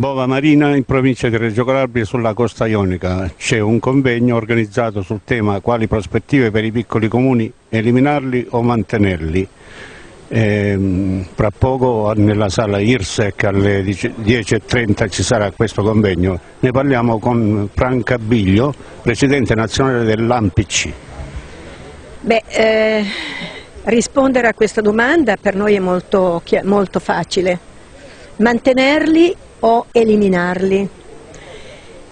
Bova Marina in provincia di Reggio Calabria sulla costa ionica. C'è un convegno organizzato sul tema quali prospettive per i piccoli comuni, eliminarli o mantenerli. E, fra poco nella sala IRSEC alle 10.30 ci sarà questo convegno. Ne parliamo con Franca Biglio, Presidente nazionale dell'AMPC. Beh, eh, rispondere a questa domanda per noi è molto, molto facile. Mantenerli o eliminarli?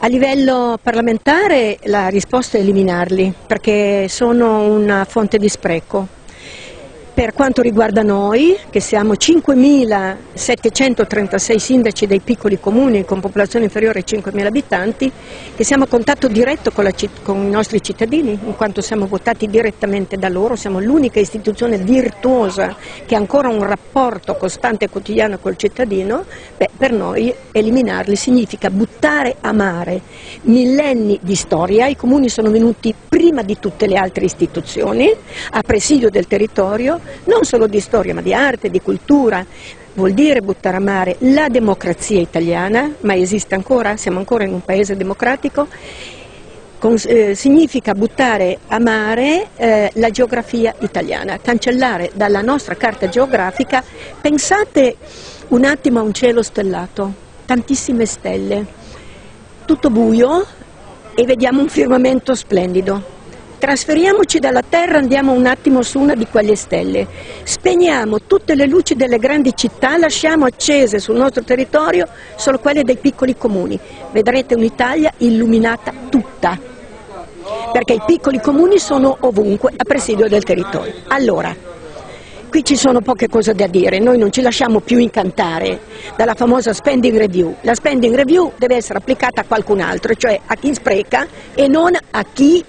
A livello parlamentare la risposta è eliminarli perché sono una fonte di spreco per quanto riguarda noi, che siamo 5.736 sindaci dei piccoli comuni con popolazione inferiore ai 5.000 abitanti, che siamo a contatto diretto con, con, i nostri cittadini, in quanto siamo votati direttamente da loro, siamo l'unica istituzione virtuosa che ha ancora un rapporto costante e quotidiano col cittadino, beh, per noi eliminarli significa buttare a mare millenni di storia, i comuni sono venuti prima di tutte le altre istituzioni, a presidio del territorio, non solo di storia ma di arte, di cultura, vuol dire buttare a mare la democrazia italiana, ma esiste ancora, siamo ancora in un paese democratico, con, eh, significa buttare a mare eh, la geografia italiana, cancellare dalla nostra carta geografica, pensate un attimo a un cielo stellato, tantissime stelle, tutto buio e vediamo un firmamento splendido, Trasferiamoci dalla Terra, andiamo un attimo su una di quelle stelle, spegniamo tutte le luci delle grandi città, lasciamo accese sul nostro territorio solo quelle dei piccoli comuni. Vedrete un'Italia illuminata tutta, perché i piccoli comuni sono ovunque a presidio del territorio. Allora, qui ci sono poche cose da dire, noi non ci lasciamo più incantare dalla famosa spending review. La spending review deve essere applicata a qualcun altro, cioè a chi spreca e non a chi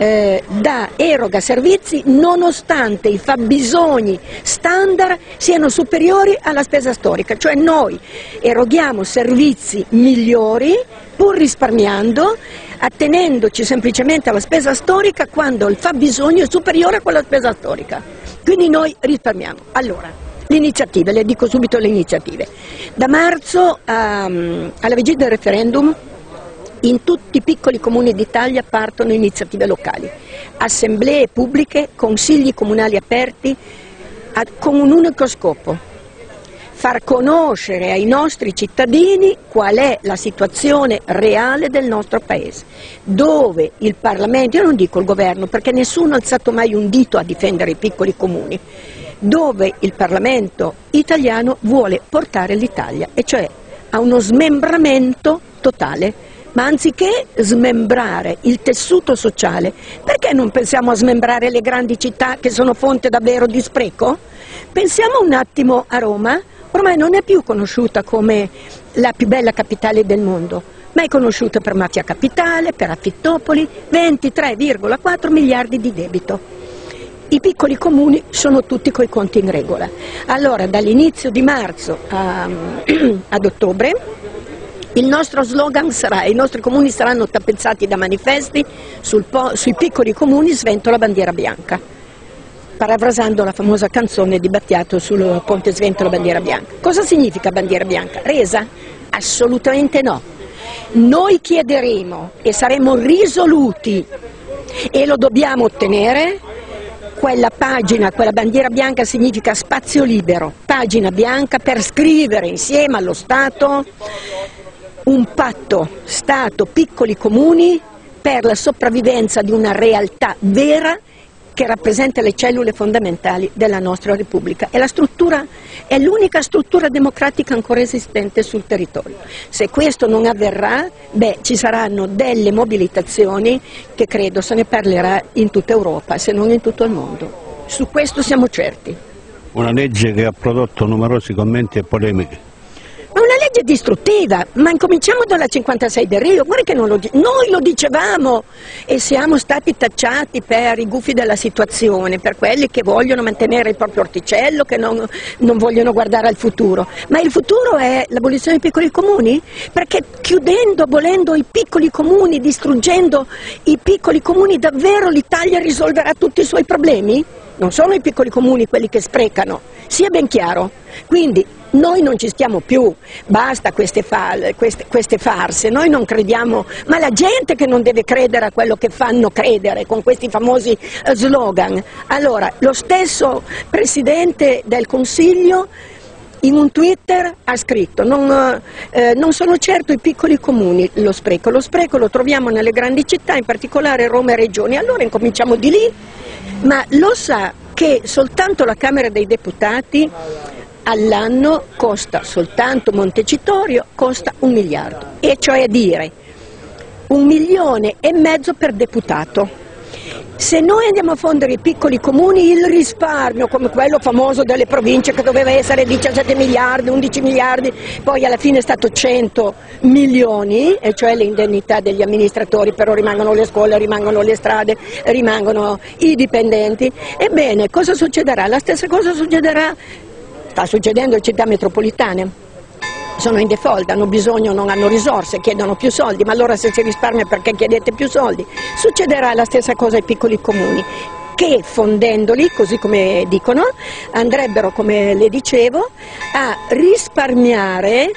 eh, da eroga servizi nonostante i fabbisogni standard siano superiori alla spesa storica, cioè noi eroghiamo servizi migliori pur risparmiando attenendoci semplicemente alla spesa storica quando il fabbisogno è superiore a quella spesa storica. Quindi noi risparmiamo. Allora, le iniziative, le dico subito le iniziative. Da marzo um, alla vigilia del referendum in tutti i piccoli comuni d'Italia partono iniziative locali, assemblee pubbliche, consigli comunali aperti con un unico scopo, far conoscere ai nostri cittadini qual è la situazione reale del nostro Paese, dove il Parlamento, io non dico il governo perché nessuno ha alzato mai un dito a difendere i piccoli comuni, dove il Parlamento italiano vuole portare l'Italia, e cioè a uno smembramento totale ma anziché smembrare il tessuto sociale, perché non pensiamo a smembrare le grandi città che sono fonte davvero di spreco? Pensiamo un attimo a Roma, ormai non è più conosciuta come la più bella capitale del mondo, ma è conosciuta per mafia capitale, per affittopoli, 23,4 miliardi di debito. I piccoli comuni sono tutti coi conti in regola. Allora, dall'inizio di marzo a, ad ottobre il nostro slogan sarà, i nostri comuni saranno tappezzati da manifesti, sui piccoli comuni svento la bandiera bianca, parafrasando la famosa canzone di Battiato sul ponte svento la bandiera bianca. Cosa significa bandiera bianca? Resa? Assolutamente no. Noi chiederemo e saremo risoluti e lo dobbiamo ottenere quella pagina, quella bandiera bianca significa spazio libero, pagina bianca per scrivere insieme allo Stato un patto Stato-piccoli comuni per la sopravvivenza di una realtà vera che rappresenta le cellule fondamentali della nostra Repubblica. È, struttura, è l'unica struttura democratica ancora esistente sul territorio. Se questo non avverrà, beh, ci saranno delle mobilitazioni che credo se ne parlerà in tutta Europa, se non in tutto il mondo. Su questo siamo certi. Una legge che ha prodotto numerosi commenti e polemiche legge distruttiva, ma incominciamo dalla 56 del Rio, guarda che lo, noi lo dicevamo e siamo stati tacciati per i gufi della situazione, per quelli che vogliono mantenere il proprio orticello, che non, non vogliono guardare al futuro. Ma il futuro è l'abolizione dei piccoli comuni? Perché chiudendo, abolendo i piccoli comuni, distruggendo i piccoli comuni, davvero l'Italia risolverà tutti i suoi problemi? Non sono i piccoli comuni quelli che sprecano, sia ben chiaro. Quindi noi non ci stiamo più, basta queste, fa queste, queste, farse, noi non crediamo, ma la gente che non deve credere a quello che fanno credere con questi famosi eh, slogan. Allora, lo stesso Presidente del Consiglio in un Twitter ha scritto non, eh, non, sono certo i piccoli comuni lo spreco, lo spreco lo troviamo nelle grandi città, in particolare Roma e Regioni, allora incominciamo di lì, ma lo sa che soltanto la Camera dei Deputati all'anno costa soltanto Montecitorio, costa un miliardo, e cioè dire un milione e mezzo per deputato. Se noi andiamo a fondere i piccoli comuni, il risparmio, come quello famoso delle province che doveva essere 17 miliardi, 11 miliardi, poi alla fine è stato 100 milioni, e cioè le indennità degli amministratori, però rimangono le scuole, rimangono le strade, rimangono i dipendenti. Ebbene, cosa succederà? La stessa cosa succederà sta succedendo in città metropolitane. Sono in default, hanno bisogno, non hanno risorse, chiedono più soldi, ma allora se si risparmia perché chiedete più soldi? Succederà la stessa cosa ai piccoli comuni che fondendoli, così come dicono, andrebbero, come le dicevo, a risparmiare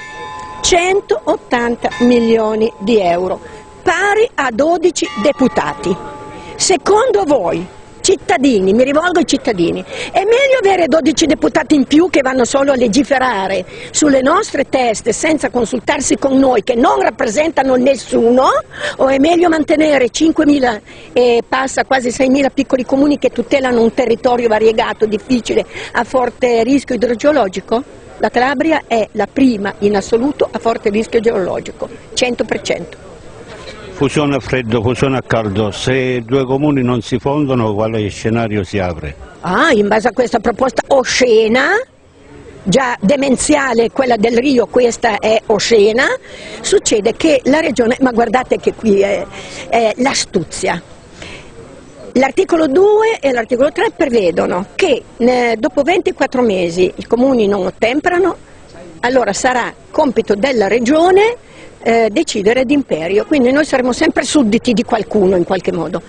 180 milioni di euro, pari a 12 deputati. Secondo voi cittadini, mi rivolgo ai cittadini, è meglio avere 12 deputati in più che vanno solo a legiferare sulle nostre teste senza consultarsi con noi che non rappresentano nessuno o è meglio mantenere 5.000 e passa quasi 6.000 piccoli comuni che tutelano un territorio variegato, difficile, a forte rischio idrogeologico? La Calabria è la prima in assoluto a forte rischio geologico, 100% fusione a freddo, fusione a caldo, se due comuni non si fondono quale scenario si apre? Ah, in base a questa proposta oscena, già demenziale quella del Rio, questa è oscena, succede che la regione, ma guardate che qui è, è l'astuzia, L'articolo 2 e l'articolo 3 prevedono che eh, dopo 24 mesi i comuni non ottemperano, allora sarà compito della regione eh, decidere d'imperio, quindi noi saremo sempre sudditi di qualcuno in qualche modo.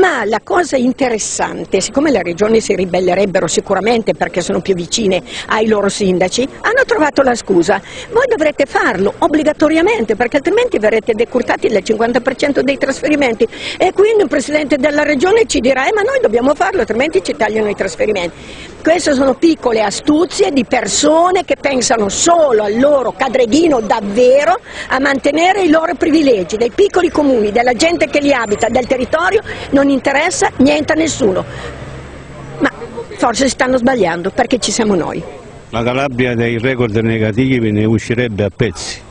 Ma la cosa interessante, siccome le regioni si ribellerebbero sicuramente perché sono più vicine ai loro sindaci, hanno trovato la scusa, voi dovrete farlo obbligatoriamente perché altrimenti verrete decurtati del 50% dei trasferimenti e quindi un Presidente della regione ci dirà eh, ma noi dobbiamo farlo altrimenti ci tagliano i trasferimenti. Queste sono piccole astuzie di persone che pensano solo al loro cadreghino davvero a mantenere i loro privilegi, dei piccoli comuni, della gente che li abita, del territorio, non interessa niente a nessuno. Ma forse stanno sbagliando perché ci siamo noi. La Calabria dei record negativi ne uscirebbe a pezzi.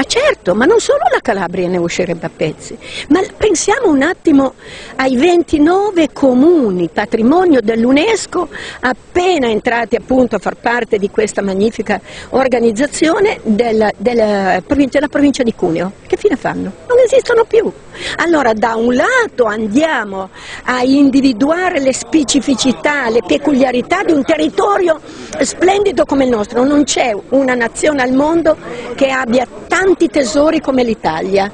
Ma certo, ma non solo la Calabria ne uscirebbe a pezzi, ma pensiamo un attimo ai 29 comuni patrimonio dell'UNESCO appena entrati appunto a far parte di questa magnifica organizzazione della, della, provincia, della provincia di Cuneo. Che fine fanno? Non esistono più. Allora da un lato andiamo a individuare le specificità, le peculiarità di un territorio splendido come il nostro, non c'è una nazione al mondo che abbia tanti tesori come l'Italia.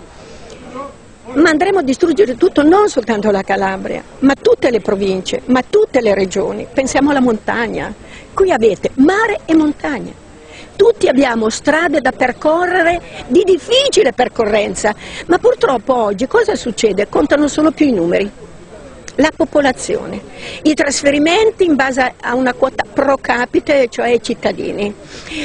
Ma andremo a distruggere tutto, non soltanto la Calabria, ma tutte le province, ma tutte le regioni. Pensiamo alla montagna. Qui avete mare e montagna tutti abbiamo strade da percorrere di difficile percorrenza, ma purtroppo oggi cosa succede? Contano solo più i numeri. La popolazione, i trasferimenti in base a una quota pro capite, cioè i cittadini.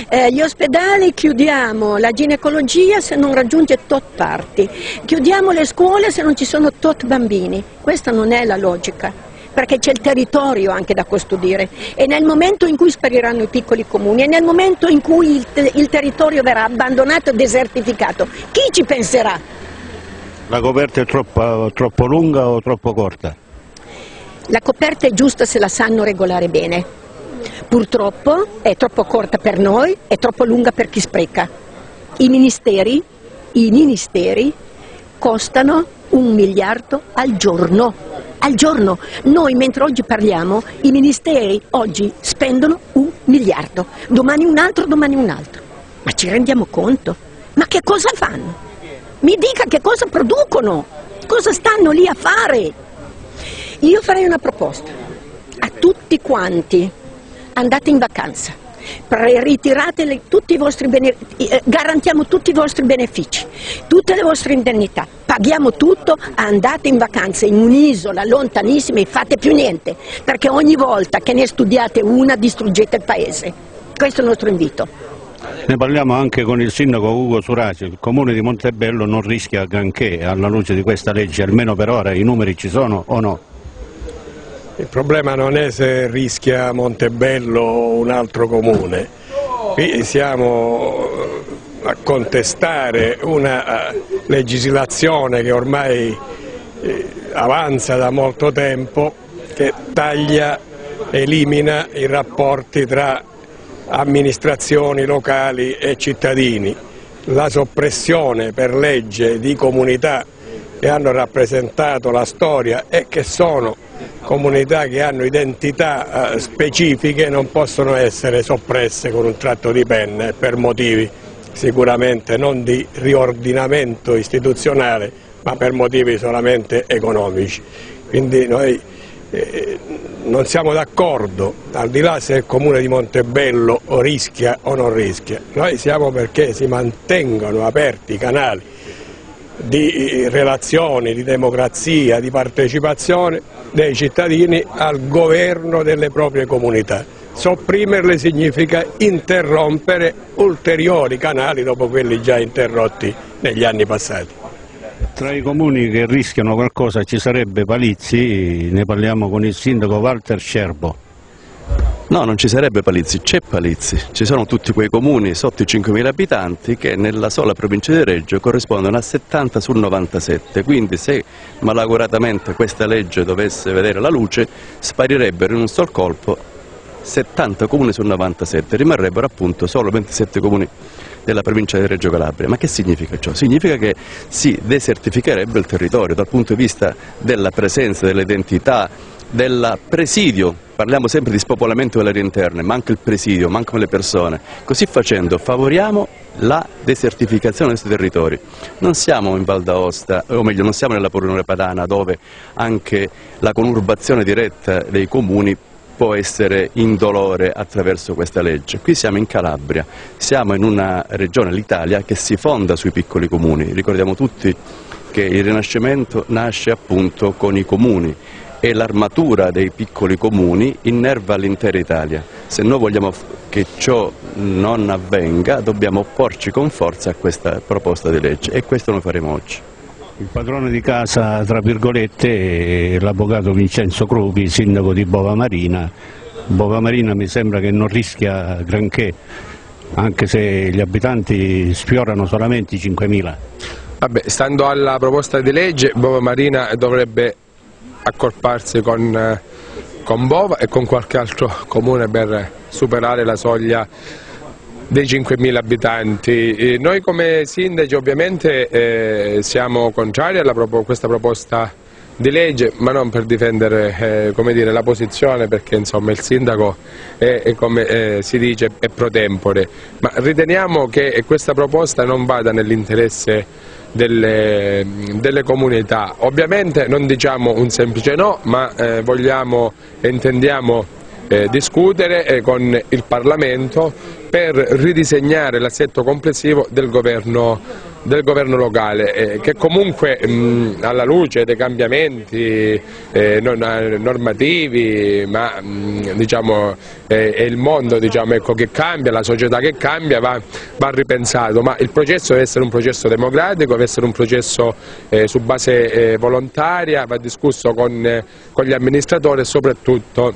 Eh, gli ospedali chiudiamo, la ginecologia se non raggiunge tot parti, chiudiamo le scuole se non ci sono tot bambini. Questa non è la logica perché c'è il territorio anche da custodire e nel momento in cui spariranno i piccoli comuni e nel momento in cui il, il territorio verrà abbandonato e desertificato, chi ci penserà? La coperta è troppo, troppo lunga o troppo corta? La coperta è giusta se la sanno regolare bene. Purtroppo è troppo corta per noi, è troppo lunga per chi spreca. I ministeri, i ministeri costano un miliardo al giorno al giorno. Noi mentre oggi parliamo, i ministeri oggi spendono un miliardo, domani un altro, domani un altro. Ma ci rendiamo conto? Ma che cosa fanno? Mi dica che cosa producono, cosa stanno lì a fare. Io farei una proposta a tutti quanti, andate in vacanza, ritirate tutti i vostri eh, garantiamo tutti i vostri benefici, tutte le vostre indennità, paghiamo tutto, andate in vacanza in un'isola lontanissima e fate più niente, perché ogni volta che ne studiate una distruggete il paese. Questo è il nostro invito. Ne parliamo anche con il sindaco Ugo Suraci, il comune di Montebello non rischia granché alla luce di questa legge, almeno per ora i numeri ci sono o no? Il problema non è se rischia Montebello o un altro comune, qui siamo a contestare una eh, legislazione che ormai eh, avanza da molto tempo, che taglia, elimina i rapporti tra amministrazioni locali e cittadini. La soppressione per legge di comunità che hanno rappresentato la storia e che sono comunità che hanno identità eh, specifiche non possono essere soppresse con un tratto di penna per motivi sicuramente non di riordinamento istituzionale ma per motivi solamente economici. Quindi noi eh, non siamo d'accordo, al di là se il comune di Montebello rischia o non rischia, noi siamo perché si mantengano aperti i canali di relazioni, di democrazia, di partecipazione dei cittadini al governo delle proprie comunità. Sopprimerle significa interrompere ulteriori canali dopo quelli già interrotti negli anni passati. Tra i comuni che rischiano qualcosa ci sarebbe Palizzi, ne parliamo con il sindaco Walter Scerbo. No, non ci sarebbe Palizzi, c'è Palizzi. Ci sono tutti quei comuni sotto i 5.000 abitanti che nella sola provincia di Reggio corrispondono a 70 su 97, quindi se malauguratamente questa legge dovesse vedere la luce sparirebbero in un sol colpo 70 comuni su 97, rimarrebbero appunto solo 27 comuni della provincia di Reggio Calabria. Ma che significa ciò? Significa che si desertificherebbe il territorio dal punto di vista della presenza, dell'identità, del presidio, parliamo sempre di spopolamento delle aree interne, manca il presidio, mancano le persone, così facendo favoriamo la desertificazione dei questi territori. Non siamo in Val d'Aosta, o meglio non siamo nella Polonore Padana dove anche la conurbazione diretta dei comuni può essere indolore attraverso questa legge. Qui siamo in Calabria, siamo in una regione, l'Italia, che si fonda sui piccoli comuni. Ricordiamo tutti che il Rinascimento nasce appunto con i comuni e l'armatura dei piccoli comuni innerva l'intera Italia. Se noi vogliamo che ciò non avvenga dobbiamo opporci con forza a questa proposta di legge e questo noi faremo oggi. Il padrone di casa, tra virgolette, è l'avvocato Vincenzo Crupi, sindaco di Bova Marina. Bova Marina mi sembra che non rischia granché, anche se gli abitanti sfiorano solamente i 5.000. Vabbè, stando alla proposta di legge, Bova Marina dovrebbe accorparsi con, con Bova e con qualche altro comune per superare la soglia dei 5.000 abitanti. Noi come sindaci ovviamente eh, siamo contrari a questa proposta di legge, ma non per difendere eh, dire, la posizione perché insomma, il sindaco è, è come eh, si dice è pro tempore, ma riteniamo che questa proposta non vada nell'interesse delle, delle, comunità. Ovviamente non diciamo un semplice no, ma eh, vogliamo e intendiamo eh, discutere eh, con il Parlamento per ridisegnare l'assetto complessivo del governo, del governo locale eh, che comunque mh, alla luce dei cambiamenti eh, non, eh, normativi ma mh, diciamo, eh, è il mondo diciamo, ecco, che cambia, la società che cambia va, va, ripensato. Ma il processo deve essere un processo democratico, deve essere un processo eh, su base volontaria, va discusso con, con gli amministratori e soprattutto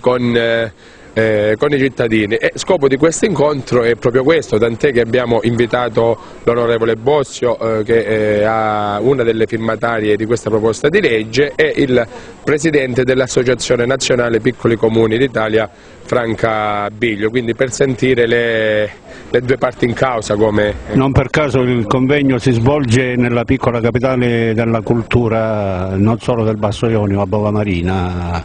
con, eh, eh, con, i cittadini. E scopo di questo incontro è proprio questo, tant'è che abbiamo invitato l'onorevole Bossio, eh, che è una delle firmatarie di questa proposta di legge, e il presidente dell'Associazione Nazionale Piccoli Comuni d'Italia, Franca Biglio, quindi per sentire le, le due parti in causa come... Non per caso il convegno si svolge nella piccola capitale della cultura, non solo del Basso Ionio, a Bova Marina,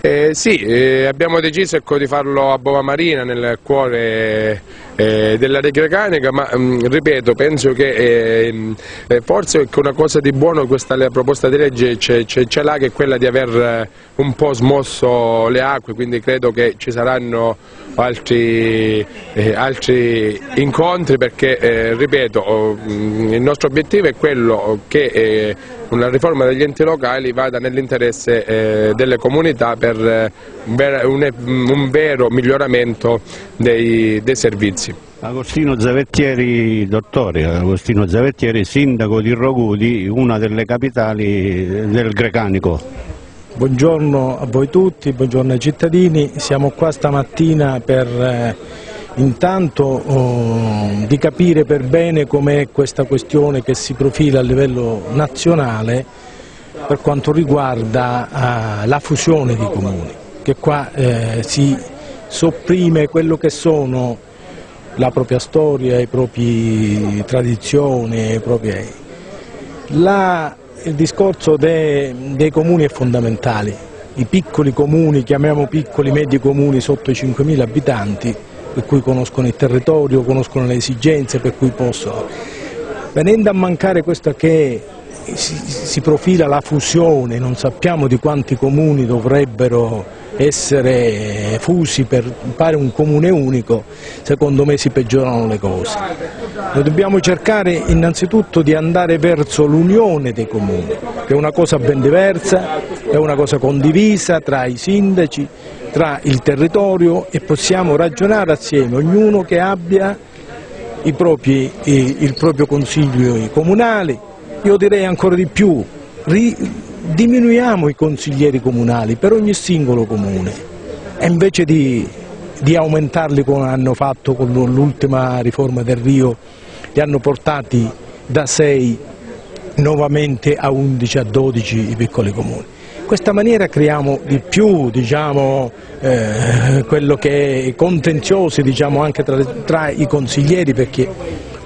eh, sì, eh, abbiamo deciso ecco, di farlo a Bova Marina, nel cuore eh, dell'area grecanica, ma mh, mm, ripeto, penso che eh, eh, forse una cosa di buono questa proposta di legge c'è là che è quella di aver eh, un po' smosso le acque, quindi credo che ci saranno altri, eh, altri incontri perché, eh, ripeto, oh, mm, il nostro obiettivo è quello che una riforma degli enti locali vada nell'interesse eh, delle comunità per eh, un, vero miglioramento dei, dei servizi. Agostino Zavettieri, dottore Agostino Zavettieri, sindaco di Rogudi, una delle capitali del Grecanico. Buongiorno a voi tutti, buongiorno ai cittadini, siamo qua stamattina per eh, intanto oh, di capire per bene com'è questa questione che si profila a livello nazionale per quanto riguarda eh, la fusione di comuni, che qua eh, si sopprime quello che sono la propria storia, le proprie tradizioni, i propri... La, il discorso dei, dei comuni è fondamentale, i piccoli comuni, chiamiamo piccoli medi comuni sotto i 5.000 abitanti, per cui conoscono il territorio, conoscono le esigenze, per cui possono. Venendo a mancare questa che si, si profila la fusione, non sappiamo di quanti comuni dovrebbero essere fusi per fare un comune unico, secondo me si peggiorano le cose. Noi dobbiamo cercare innanzitutto di andare verso l'unione dei comuni, che è una cosa ben diversa, è una cosa condivisa tra i sindaci, tra il territorio e possiamo ragionare assieme, ognuno che abbia propri, il proprio consiglio comunale, io direi ancora di più, diminuiamo i consiglieri comunali per ogni singolo comune e invece di, di aumentarli come hanno fatto con l'ultima riforma del Rio, li hanno portati da 6 nuovamente a 11, a 12 i piccoli comuni. In questa maniera creiamo di più diciamo, eh, quello che è contenziosi diciamo, anche tra, tra i consiglieri perché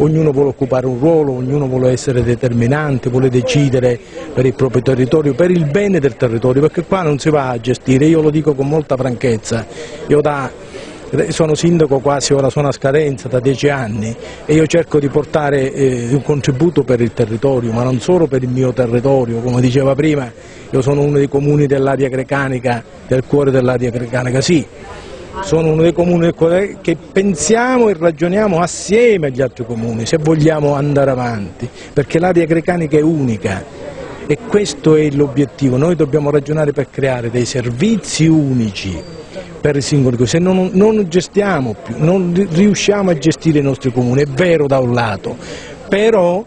ognuno vuole occupare un ruolo, ognuno vuole essere determinante, vuole decidere per il proprio territorio, per il bene del territorio, perché qua non si va a gestire, io lo dico con molta franchezza, io da, sono sindaco quasi, ora sono a scadenza da dieci anni e io cerco di portare eh, un contributo per il territorio, ma non solo per il mio territorio, come diceva prima, io sono uno dei comuni dell'area grecanica, del cuore dell'area grecanica, sì, sono uno dei comuni che pensiamo e ragioniamo assieme agli altri comuni se vogliamo andare avanti, perché l'area grecanica è unica e questo è l'obiettivo, noi dobbiamo ragionare per creare dei servizi unici per i singoli comuni, se non, non gestiamo più, non riusciamo a gestire i nostri comuni, è vero da un lato, però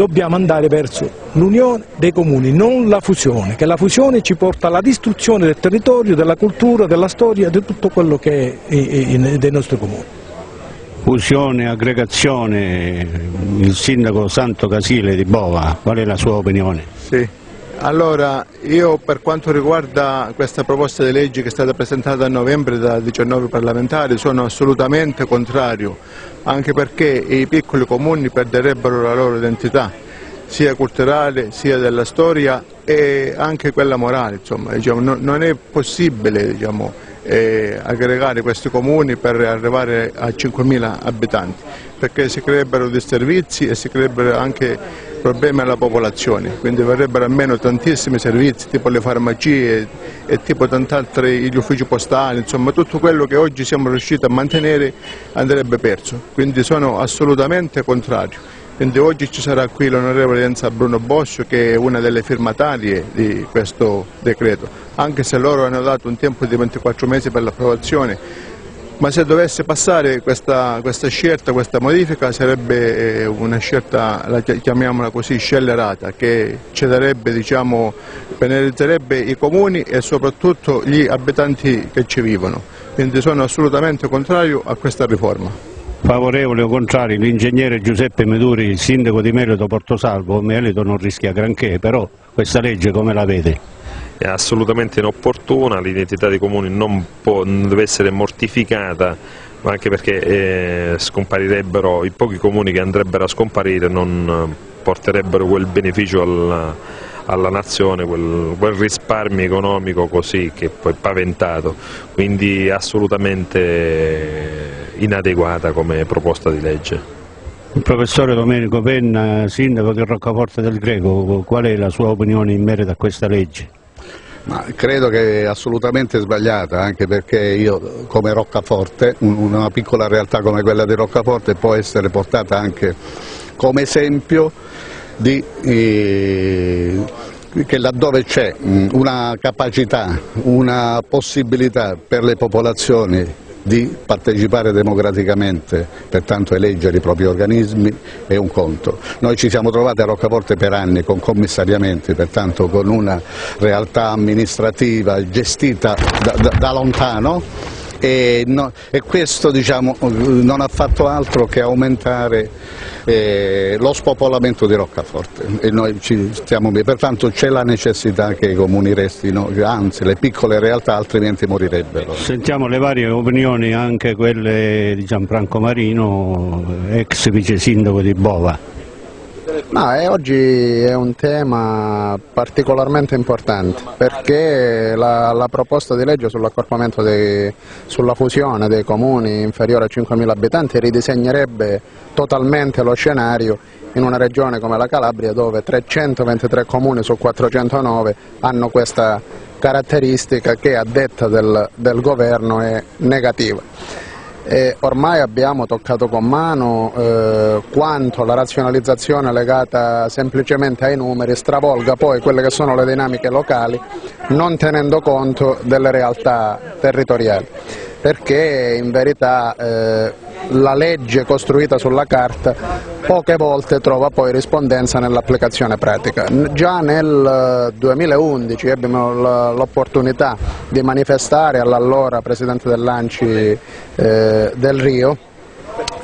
dobbiamo andare verso l'unione dei comuni, non la fusione, che la fusione ci porta alla distruzione del territorio, della cultura, della storia, di tutto quello che è dei nostri comuni. Fusione, aggregazione, il sindaco Santo Casile di Bova, qual è la sua opinione? Sì. Allora, io per quanto riguarda questa proposta di legge che è stata presentata a novembre da 19 parlamentari sono assolutamente contrario, anche perché i piccoli comuni perderebbero la loro identità, sia culturale sia della storia e anche quella morale, insomma, diciamo, non è possibile diciamo, eh, aggregare questi comuni per arrivare a 5.000 abitanti, perché si creerebbero disservizi e si creerebbero anche problemi alla popolazione, quindi verrebbero almeno tantissimi servizi tipo le farmacie e tipo tant'altri gli uffici postali, insomma tutto quello che oggi siamo riusciti a mantenere andrebbe perso, quindi sono assolutamente contrario. Quindi oggi ci sarà qui l'onorevole Enza Bruno Boscio che è una delle firmatarie di questo decreto, anche se loro hanno dato un tempo di 24 mesi per l'approvazione ma se dovesse passare questa, questa scelta, questa modifica sarebbe eh, una scelta, chiamiamola così, scellerata, che cederebbe, diciamo, penalizzerebbe i comuni e soprattutto gli abitanti che ci vivono. Quindi sono assolutamente contrario a questa riforma. Favorevole o contrario, l'ingegnere Giuseppe Meduri, sindaco di Melido Portosalvo, Melido non rischia granché, però questa legge come la vede? È assolutamente inopportuna, l'identità dei comuni non, può, non, deve essere mortificata anche perché eh, scomparirebbero i pochi comuni che andrebbero a scomparire non porterebbero quel beneficio alla, alla nazione, quel, quel, risparmio economico così che poi è paventato, quindi assolutamente inadeguata come proposta di legge. Il professore Domenico Penna, sindaco di Roccaforte del Greco, qual è la sua opinione in merito a questa legge? Ma credo che è assolutamente sbagliata, anche perché io come Roccaforte, una piccola realtà come quella di Roccaforte può essere portata anche come esempio di, eh, che laddove c'è una capacità, una possibilità per le popolazioni di partecipare democraticamente, pertanto eleggere i propri organismi è un conto. Noi ci siamo trovati a Roccaforte per anni con commissariamenti, pertanto con una realtà amministrativa gestita da, da, da lontano e, no, e questo diciamo, non ha fatto altro che aumentare eh, lo spopolamento di Roccaforte e noi ci stiamo pertanto c'è la necessità che i comuni restino, anzi le piccole realtà altrimenti morirebbero. Sentiamo le varie opinioni, anche quelle di Gianfranco Marino, ex vice sindaco di Bova. No, eh, oggi è un tema particolarmente importante perché la, la proposta di legge sull'accorpamento sulla fusione dei comuni inferiori a 5.000 abitanti ridisegnerebbe totalmente lo scenario in una regione come la Calabria dove 323 comuni su 409 hanno questa caratteristica che a detta del, del governo è negativa. E ormai abbiamo toccato con mano eh, quanto la razionalizzazione legata semplicemente ai numeri stravolga poi quelle che sono le dinamiche locali non tenendo conto delle realtà territoriali. Perché in verità eh, la legge costruita sulla carta poche volte trova poi rispondenza nell'applicazione pratica. Già nel 2011 eh, ebbimo l'opportunità di manifestare all'allora Presidente dell'Anci eh, del Rio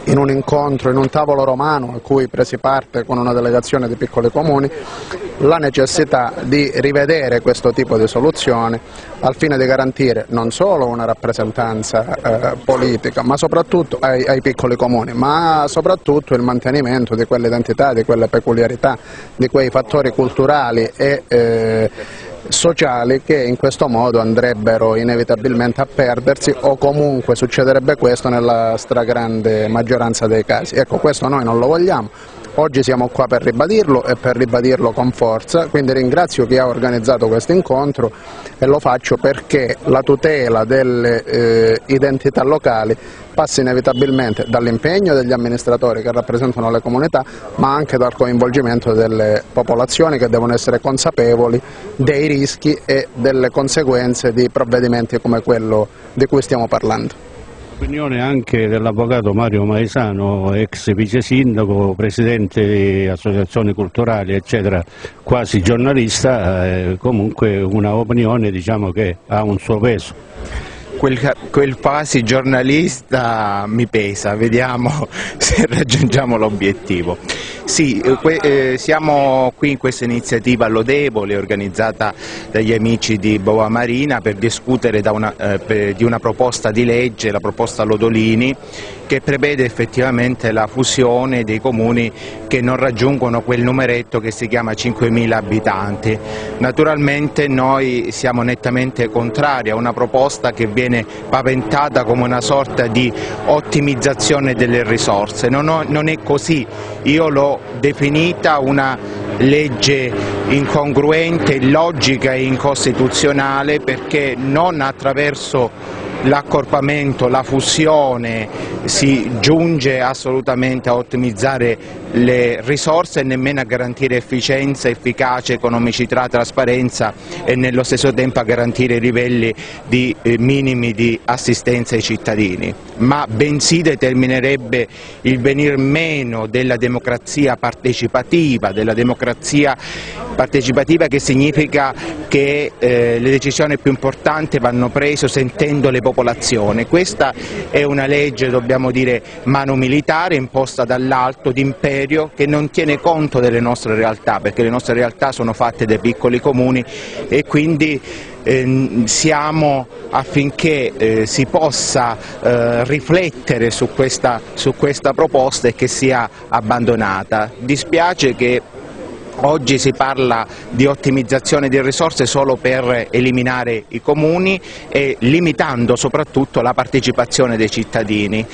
in un incontro, in un tavolo romano a cui presi parte con una delegazione di piccoli comuni, la necessità di rivedere questo tipo di soluzione al fine di garantire non solo una rappresentanza eh, politica ma soprattutto ai, ai, piccoli comuni, ma soprattutto il mantenimento di quelle identità, di quelle peculiarità, di quei fattori culturali e eh, sociali che in questo modo andrebbero inevitabilmente a perdersi o comunque succederebbe questo nella stragrande maggioranza dei casi. Ecco, questo noi non lo vogliamo. Oggi siamo qua per ribadirlo e per ribadirlo con forza, quindi ringrazio chi ha organizzato questo incontro e lo faccio perché la tutela delle eh, identità locali passa inevitabilmente dall'impegno degli amministratori che rappresentano le comunità, ma anche dal coinvolgimento delle popolazioni che devono essere consapevoli dei rischi e delle conseguenze di provvedimenti come quello di cui stiamo parlando. L'opinione anche dell'avvocato Mario Maesano, ex vice sindaco, presidente di associazioni culturali, eccetera, quasi giornalista, eh, comunque una opinione diciamo, che ha un suo peso. Quel, quel, quasi giornalista mi pesa, vediamo se raggiungiamo l'obiettivo. Sì, eh, siamo qui in questa iniziativa lodevole organizzata dagli amici di Boa Marina per discutere una, eh, per, di una proposta di legge, la proposta Lodolini, che prevede effettivamente la fusione dei comuni che non raggiungono quel numeretto che si chiama 5.000 abitanti. Naturalmente noi siamo nettamente contrari a una proposta che viene paventata come una sorta di ottimizzazione delle risorse, non, ho, non è così, io l'ho definita una legge incongruente, illogica e incostituzionale perché non attraverso l'accorpamento, la fusione si giunge assolutamente a ottimizzare le risorse e nemmeno a garantire efficienza, efficacia, economicità, trasparenza e nello stesso tempo a garantire livelli di, eh, minimi di assistenza ai cittadini, ma bensì determinerebbe il venir meno della democrazia partecipativa, della democrazia partecipativa che significa che eh, le decisioni più importanti vanno prese sentendo le popolazioni. Questa è una legge, dobbiamo dire, mano militare imposta dall'alto d'imperio che non tiene conto delle nostre realtà, perché le nostre realtà sono fatte dai piccoli comuni e quindi siamo affinché eh, si possa eh, riflettere su questa, su questa proposta e che sia abbandonata. Dispiace che Oggi si parla di ottimizzazione di risorse solo per eliminare i comuni e limitando soprattutto la partecipazione dei cittadini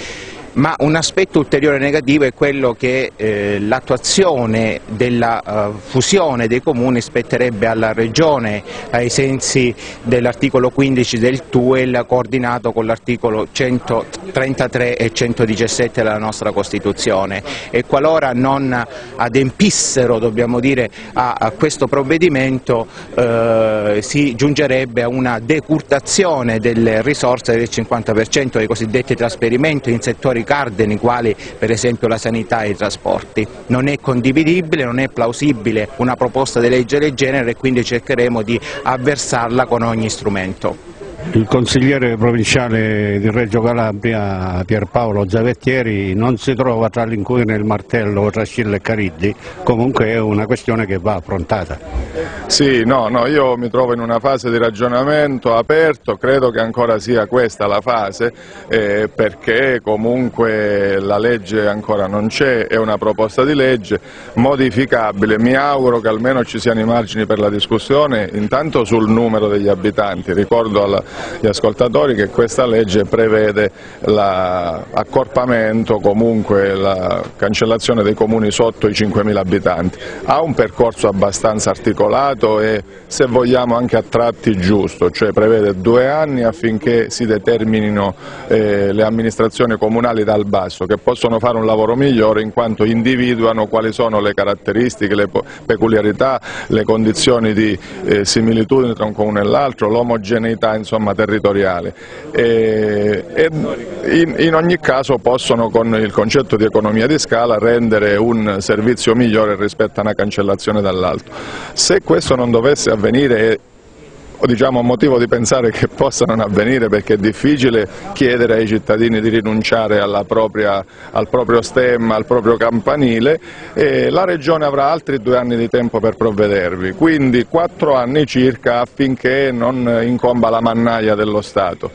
ma un aspetto ulteriore negativo è quello che eh, l'attuazione della uh, fusione dei comuni spetterebbe alla Regione ai sensi dell'articolo 15 del TUEL coordinato con l'articolo 133 e 117 della nostra Costituzione. E qualora non adempissero dobbiamo dire, a, a questo provvedimento eh, si giungerebbe a una decurtazione delle risorse del 50% dei cosiddetti trasferimenti in settori settori cardini quali per esempio la sanità e i trasporti. Non è condividibile, non è plausibile una proposta di legge del genere e quindi cercheremo di avversarla con ogni strumento. Il consigliere provinciale di Reggio Calabria Pierpaolo Zavettieri non si trova tra l'incuina e il martello tra Scilla e Cariddi, comunque è una questione che va affrontata. Sì, no, no, io mi trovo in una fase di ragionamento aperto, credo che ancora sia questa la fase eh, perché comunque la legge ancora non c'è, è una proposta di legge modificabile, mi auguro che almeno ci siano i margini per la discussione. Intanto sul numero degli abitanti, ricordo alla gli ascoltatori che questa legge prevede l'accorpamento, comunque la cancellazione dei comuni sotto i 5.000 abitanti. Ha un percorso abbastanza articolato e se vogliamo anche a tratti giusto, cioè prevede due anni affinché si determinino eh, le amministrazioni comunali dal basso che possono fare un lavoro migliore in quanto individuano quali sono le caratteristiche, le peculiarità, le condizioni di eh, similitudine tra un comune e l'altro, l'omogeneità insomma insomma, territoriale e, e in, in, ogni caso possono con il concetto di economia di scala rendere un servizio migliore rispetto a una cancellazione dall'alto. Se questo non dovesse avvenire diciamo, motivo di pensare che possa non avvenire perché è difficile chiedere ai cittadini di rinunciare propria, al proprio stemma, al proprio campanile e la Regione avrà altri due anni di tempo per provvedervi, quindi quattro anni circa affinché non incomba la mannaia dello Stato.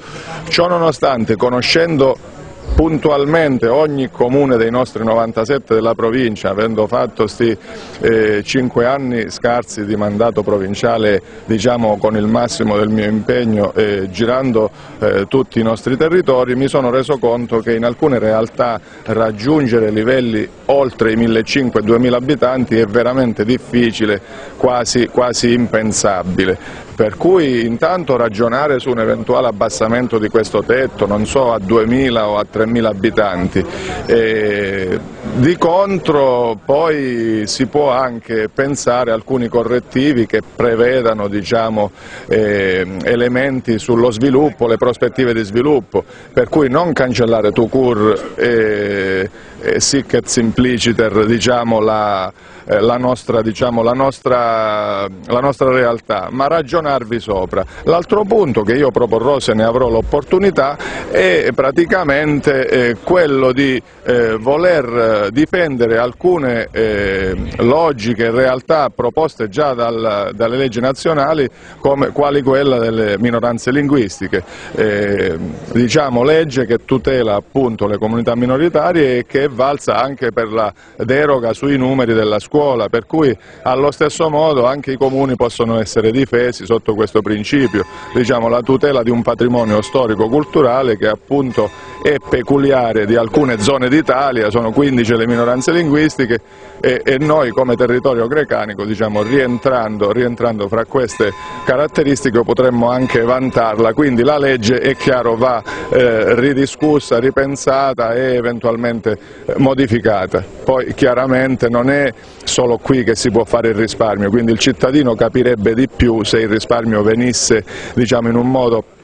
Ciò nonostante, conoscendo puntualmente ogni comune dei nostri 97 della provincia, avendo fatto questi eh, 5 anni scarsi di mandato provinciale diciamo, con il massimo del mio impegno eh, girando eh, tutti i nostri territori, mi sono reso conto che in alcune realtà raggiungere livelli oltre i 1.500-2.000 abitanti è veramente difficile, quasi, quasi impensabile. Per cui intanto ragionare su un eventuale abbassamento di questo tetto, non so a 2.000 o a 3.000 abitanti. E di contro poi si può anche pensare a alcuni correttivi che prevedano diciamo, eh, elementi sullo sviluppo, le prospettive di sviluppo, per cui non cancellare tu cur e, e sic et simpliciter diciamo, la, eh, la, nostra, diciamo, la, nostra, la nostra realtà, ma ragionarvi sopra. L'altro punto che io proporrò se ne avrò l'opportunità è praticamente eh, quello di eh, voler difendere alcune eh, logiche e realtà proposte già dal, dalle leggi nazionali come, quali quella delle minoranze linguistiche, eh, diciamo legge che tutela appunto le comunità minoritarie e che è valsa anche per la deroga sui numeri della scuola scuola, per cui allo stesso modo anche i comuni possono essere difesi sotto questo principio, diciamo la tutela di un patrimonio storico-culturale che appunto è peculiare di alcune zone d'Italia, sono 15 le minoranze linguistiche e, e noi come territorio grecanico diciamo, rientrando, rientrando fra queste caratteristiche potremmo anche vantarla, quindi la legge è chiaro va eh, ridiscussa, ripensata e eventualmente eh, modificata. Poi chiaramente non è solo qui che si può fare il risparmio, quindi il cittadino capirebbe di più se il risparmio venisse diciamo, in un modo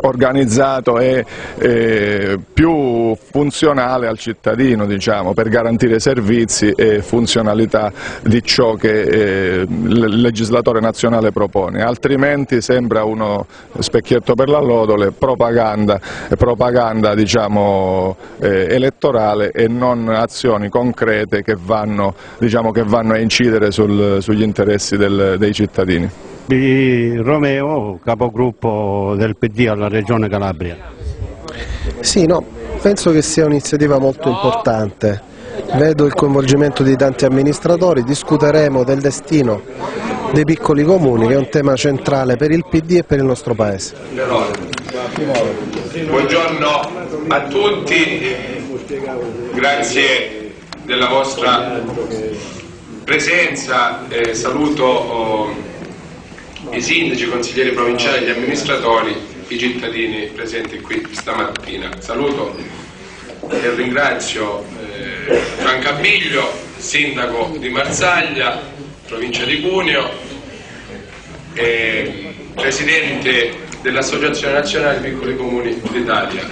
organizzato e eh, più funzionale al cittadino diciamo, per garantire servizi e funzionalità di ciò che eh, il legislatore nazionale propone, altrimenti sembra uno specchietto per l'allodole, propaganda, propaganda diciamo, eh, elettorale e non azioni concrete che vanno, diciamo, che vanno a incidere sul, sugli interessi del, dei cittadini di Romeo, capogruppo del PD alla Regione Calabria. Sì, no, penso che sia un'iniziativa molto importante vedo il coinvolgimento di tanti amministratori, discuteremo del destino dei piccoli comuni che è un tema centrale per il PD e per il nostro Paese. Buongiorno a tutti, grazie della vostra presenza, eh, saluto oh, i sindaci, i consiglieri provinciali, gli amministratori, i cittadini presenti qui stamattina. Saluto e ringrazio eh, Francabiglio, sindaco di Marsaglia, provincia di Cuneo, e presidente dell'Associazione Nazionale Piccoli Comuni d'Italia.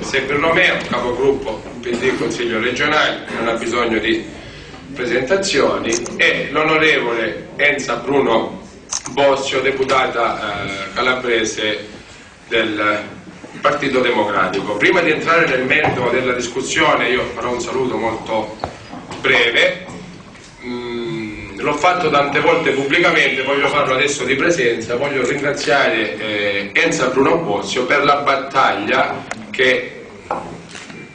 Sempre Romeo, capogruppo PD Consiglio regionale, non ha bisogno di presentazioni, e l'onorevole Enza Bruno Bossio, deputata eh, calabrese del Partito Democratico. Prima di entrare nel merito della discussione io farò un saluto molto breve. Mm, l'ho fatto tante volte pubblicamente, voglio farlo adesso di presenza, voglio ringraziare eh, Enza Bruno Bossio per la battaglia che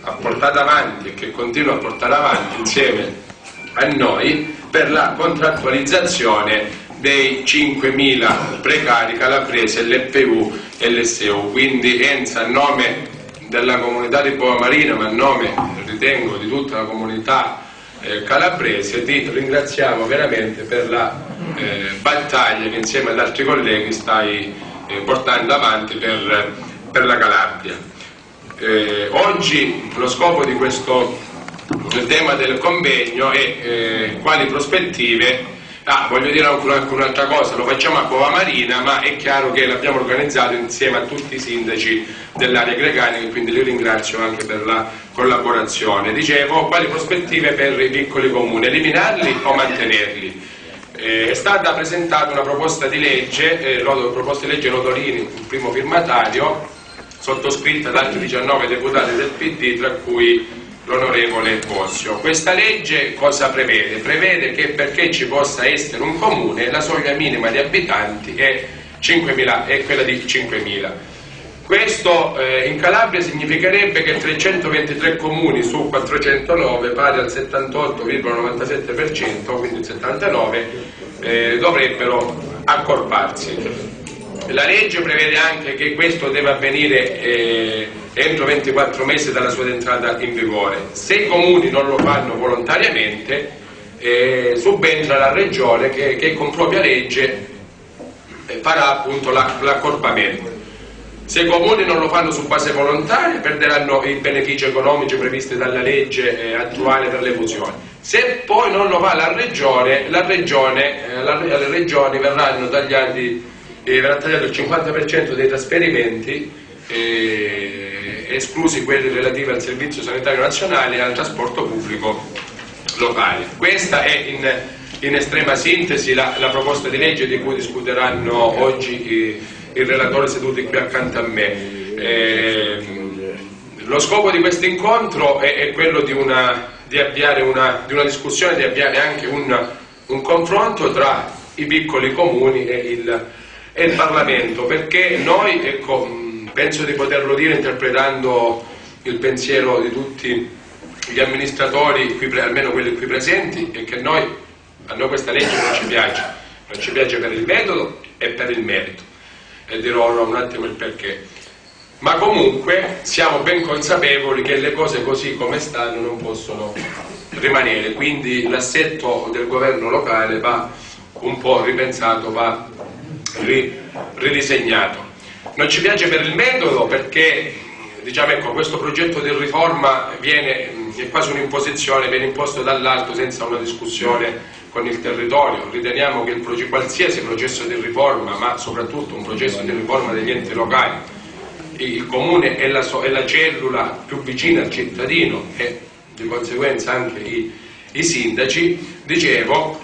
ha portato avanti e che continua a portare avanti insieme a noi per la contrattualizzazione dei 5.000 precari calabresi l'FU e l'SU. Quindi Enza a nome della comunità di Boa Marina, ma a nome, ritengo, di tutta la comunità eh, calabrese, ti ringraziamo veramente per la eh, battaglia che insieme ad altri colleghi stai eh, portando avanti per, per la Calabria. Eh, oggi lo scopo di questo tema del convegno è eh, quali prospettive Ah, voglio dire un'altra cosa, lo facciamo a Cova Marina, ma è chiaro che l'abbiamo organizzato insieme a tutti i sindaci dell'area greganica e quindi li ringrazio anche per la collaborazione. Dicevo, quali prospettive per i piccoli comuni, eliminarli o mantenerli? Eh, è stata presentata una proposta di legge, eh, proposta di legge Lodorini, il primo firmatario, sottoscritta da altri 19 deputati del PD, tra cui l'onorevole Bossio. Questa legge cosa prevede? Prevede che perché ci possa essere un comune la soglia minima di abitanti è, 5.000, è quella di 5.000. Questo eh, in Calabria significherebbe che 323 comuni su 409, pari al 78,97%, quindi il 79%, eh, dovrebbero accorparsi. La legge prevede anche che questo deve avvenire eh, entro 24 mesi dalla sua entrata in vigore. Se i comuni non lo fanno volontariamente, eh, subentra la regione che, che, con propria legge eh, farà appunto l'accorpamento. Se i comuni non lo fanno su base volontaria perderanno i benefici economici previsti dalla legge eh, attuale per le fusioni. Se poi non lo fa la regione, la regione eh, la, le regioni verranno tagliati e verrà tagliato il 50% dei trasferimenti, eh, esclusi quelli relativi al Servizio Sanitario Nazionale e al trasporto pubblico locale. Questa è in, in estrema sintesi la, la, proposta di legge di cui discuteranno oggi i, i relatori seduti qui accanto a me. Eh, lo scopo di questo incontro è, è quello di, una, di avviare una, di una, discussione, di avviare anche un, un confronto tra i piccoli comuni e il, è il Parlamento, perché noi, ecco, penso di poterlo dire interpretando il pensiero di tutti gli amministratori, qui, almeno quelli qui presenti, è che noi, a noi questa legge non ci piace, non ci piace per il metodo e per il merito, e dirò un attimo il perché. Ma comunque siamo ben consapevoli che le cose così come stanno non possono rimanere, quindi l'assetto del governo locale va un po' ripensato, va ridisegnato. Non ci piace per il metodo perché diciamo, ecco, questo progetto di riforma viene, è quasi un'imposizione, viene imposto dall'alto senza una discussione con il territorio. Riteniamo che il, qualsiasi processo di riforma, ma soprattutto un processo di riforma degli enti locali, il comune è la, è la cellula più vicina al cittadino e di conseguenza anche i, i sindaci, dicevo,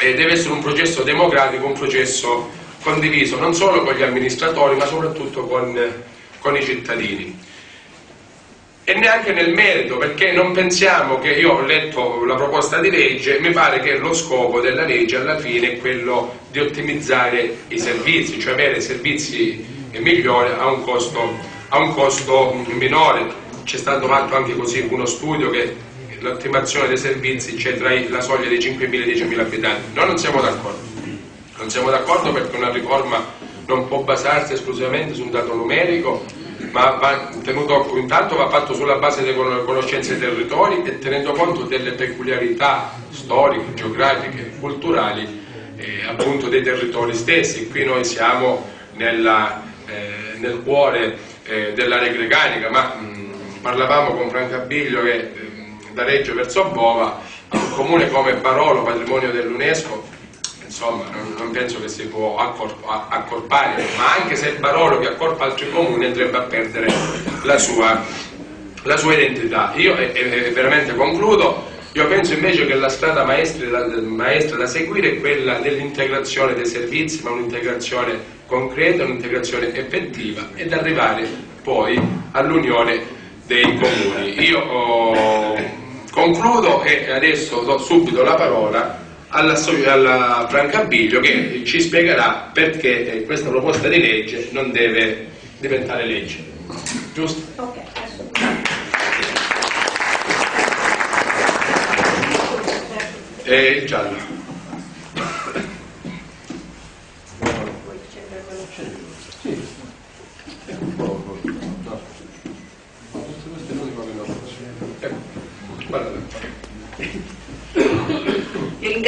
eh, deve essere un processo democratico, un processo condiviso non solo con gli amministratori ma soprattutto con, con i cittadini e neanche nel merito, perché non pensiamo che io ho letto la proposta di legge, mi pare che lo scopo della legge alla fine è quello di ottimizzare i servizi, cioè avere servizi migliori a un costo, a un costo minore. C'è stato fatto anche così uno studio che l'ottimazione dei servizi c'è tra la soglia dei 5.000 e i 10.000 abitanti. Noi non siamo d'accordo. Non siamo d'accordo perché una riforma non può basarsi esclusivamente su un dato numerico, ma va tenuto, intanto va fatto sulla base delle con- conoscenze dei territori e tenendo conto delle peculiarità storiche, geografiche, culturali eh, appunto dei territori stessi. Qui noi siamo nella, eh, nel cuore eh, dell'area greganica, ma mh, parlavamo con Francabiglio che ehm, da Reggio verso Bova, un comune come Barolo, patrimonio dell'UNESCO, insomma non, non penso che si può accor- a- accorpare, ma anche se il Barolo che accorpa altri comuni andrebbe a perdere la sua, la sua identità. Io e, e- veramente concludo, io penso invece che la strada maestra da, maestra da seguire è quella dell'integrazione dei servizi, ma un'integrazione concreta, un'integrazione effettiva ed arrivare poi all'unione dei comuni. Io oh, concludo e adesso do subito la parola alla, alla Francabiglio che ci spiegherà perché eh, questa proposta di legge non deve diventare legge. Giusto? E il giallo.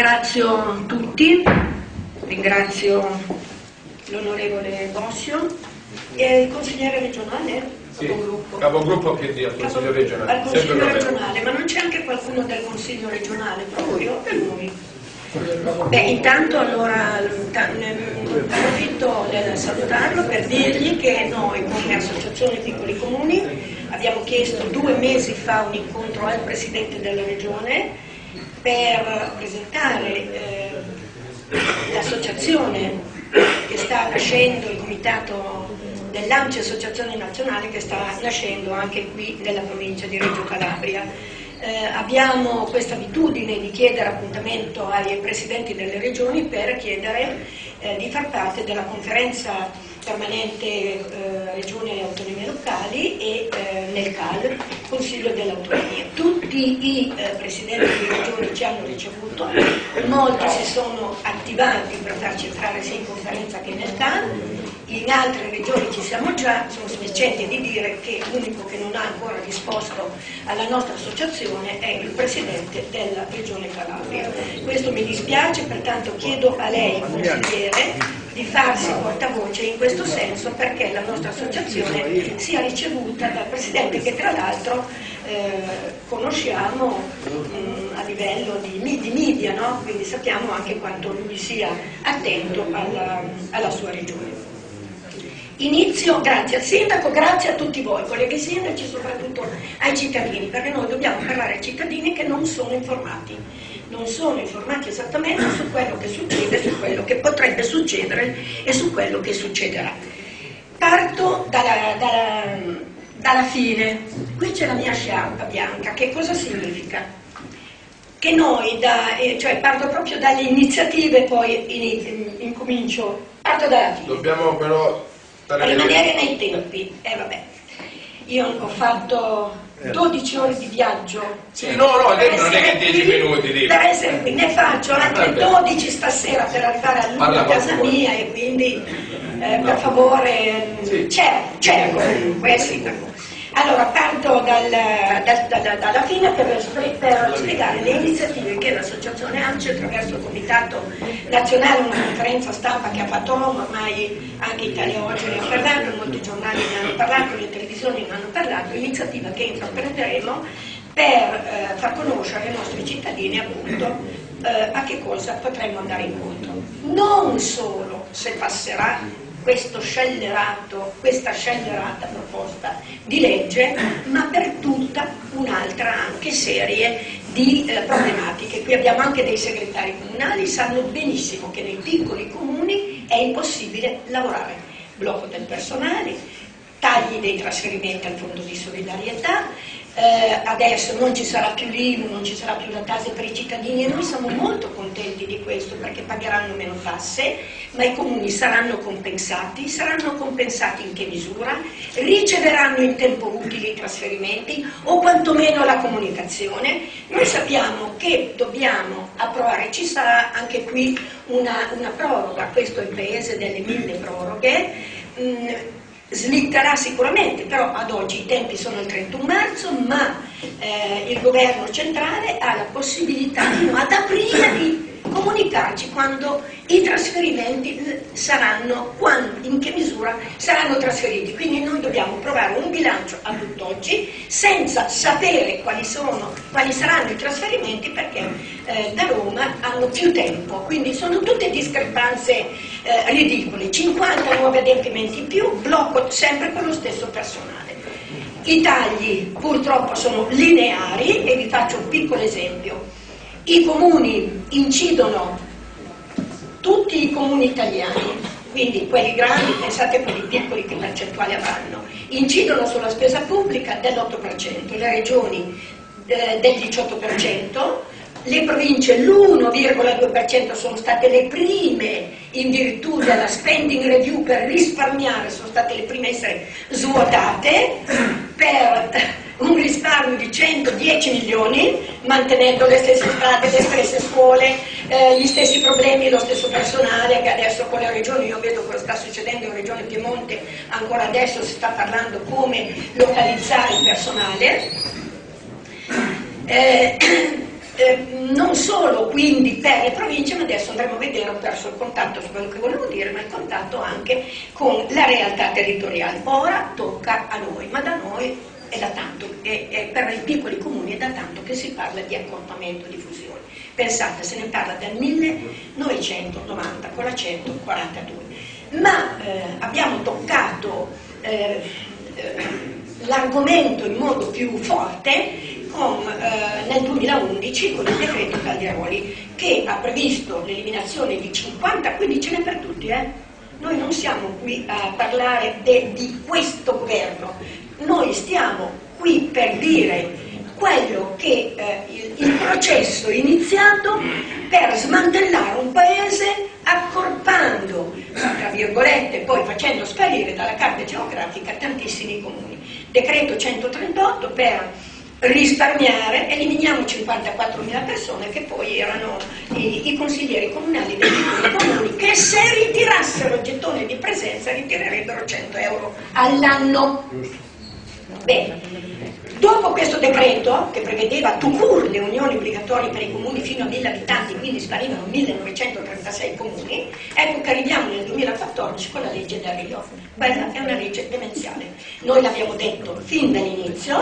Ringrazio tutti, ringrazio l'onorevole Bossio e il consigliere regionale, Sì, capogruppo. capogruppo PD al Consiglio regionale. al consiglio regionale, ma non c'è anche qualcuno del consiglio regionale proprio per lui. Beh, intanto allora approfitto del salutarlo per dirgli che noi come Associazione Piccoli Comuni abbiamo chiesto due mesi fa un incontro al Presidente della Regione per presentare eh, l'associazione che sta nascendo, il comitato dell'ANCI Associazione Nazionale che sta nascendo anche qui nella provincia di Reggio Calabria. Eh, abbiamo questa abitudine di chiedere appuntamento ai presidenti delle regioni per chiedere eh, di far parte della conferenza permanente eh, regioni e autonomie locali e eh, nel CAL, Consiglio delle Autonomie. Tutti i eh, presidenti di regioni ci hanno ricevuto, molti si sono attivati per farci entrare sia in conferenza che nel CAL, in altre regioni ci siamo già, sono sufficienti di dire che l'unico che non ha ancora risposto alla nostra associazione è il Presidente della Regione Calabria. Questo mi dispiace, pertanto chiedo a lei, consigliere, di farsi portavoce in questo senso perché la nostra associazione sia ricevuta dal Presidente che tra l'altro eh, conosciamo mh, a livello di, di media, no? quindi sappiamo anche quanto lui sia attento alla, alla sua regione. Inizio, grazie al sindaco, grazie a tutti voi, colleghi sindaci, soprattutto ai cittadini, perché noi dobbiamo parlare ai cittadini che non sono informati, non sono informati esattamente su quello che succede, su quello che potrebbe succedere e su quello che succederà. Parto dalla, dalla- dalla fine, qui c'è la mia sciarpa bianca, che cosa significa? Che noi, da, eh, cioè parto proprio dalle iniziative, poi in- incomincio, parto dalla fine. Dobbiamo però Rimanere nei tempi, eh vabbè. Io ho fatto 12 ore di viaggio. Sì, no, no, per non è che essere 10 qui, minuti, dico. Per essere qui, ne faccio altre Vabbè. 12 stasera per arrivare a Luna, Parla a casa mia e quindi eh, per favore cerco, cerco comunque, eh, sindaco. Allora parto dal- dal- dal- dalla fine per, per spiegare le iniziative che l'associazione ANCI attraverso il Comitato Nazionale, una conferenza stampa che ha fatto Roma, ormai anche Italia Oggi ne ha parlato, molti giornali ne hanno parlato, le televisioni ne hanno parlato, iniziativa che intraprenderemo per eh, far conoscere ai nostri cittadini appunto eh, a che cosa potremmo andare incontro. Non solo se passerà questa scellerata proposta di legge, ma per tutta un'altra anche serie di eh, problematiche. Qui abbiamo anche dei segretari comunali, sanno benissimo che nei piccoli comuni è impossibile lavorare. Blocco del personale, tagli dei trasferimenti al fondo di solidarietà, eh, adesso non ci sarà più l'IMU, non ci sarà più la tassa per i cittadini e noi siamo molto contenti di questo perché pagheranno meno tasse, ma i comuni saranno compensati, saranno compensati in che misura, riceveranno in tempo utile i trasferimenti o quantomeno la comunicazione. Noi sappiamo che dobbiamo approvare, ci sarà anche qui una, una proroga, questo è il paese delle mille proroghe. Mm, slitterà sicuramente, però ad oggi i tempi sono il 31 marzo, ma eh, il governo centrale ha la possibilità di, ad aprile di comunicarci quando i trasferimenti saranno, quando, in che misura saranno trasferiti. Quindi noi dobbiamo provare un bilancio a tutt'oggi senza sapere quali, sono, quali saranno i trasferimenti perché eh, da Roma hanno più tempo. Quindi sono tutte discrepanze eh, ridicole. 50 nuovi adempimenti in più, blocco sempre con lo stesso personale. I tagli purtroppo sono lineari e vi faccio un piccolo esempio i comuni incidono, tutti i comuni italiani, quindi quelli grandi, pensate a quelli piccoli che percentuali avranno, incidono sulla spesa pubblica dell'8%, le regioni eh, del 18%, le province l'1,2% sono state le prime in virtù della spending review per risparmiare, sono state le prime a essere svuotate per un risparmio di 110 milioni mantenendo le stesse strade, le stesse scuole, eh, gli stessi problemi, lo stesso personale che adesso con le regioni, io vedo cosa sta succedendo in Regione Piemonte, ancora adesso si sta parlando come localizzare il personale. Eh, eh, non solo quindi per le province, ma adesso andremo a vedere, ho perso il contatto su quello che volevo dire, ma il contatto anche con la realtà territoriale. Ora tocca a noi, ma da noi è da tanto, è, è per i piccoli comuni è da tanto che si parla di accorpamento, di fusione. Pensate, se ne parla dal 1990 con la 142. Ma eh, abbiamo toccato eh, l'argomento in modo più forte con, eh, nel 2011 con il decreto Calderoli che ha previsto l'eliminazione di 50, quindi ce n'è per tutti, eh? Noi non siamo qui a parlare de, di questo governo, noi stiamo qui per dire quello che eh, il, il processo iniziato per smantellare un paese accorpando, tra virgolette, poi facendo sparire dalla carta geografica tantissimi comuni. Decreto 138 per risparmiare, eliminiamo 54.000 persone che poi erano i, i consiglieri comunali dei comuni che se ritirassero il gettone di presenza ritirerebbero 100 euro all'anno. Bene, dopo questo decreto che prevedeva tucur le unioni obbligatorie per i comuni fino a 1000 abitanti, quindi sparivano 1936 comuni, ecco che arriviamo nel 2014 con la legge del Rio. Quella è una legge demenziale. Noi l'abbiamo detto fin dall'inizio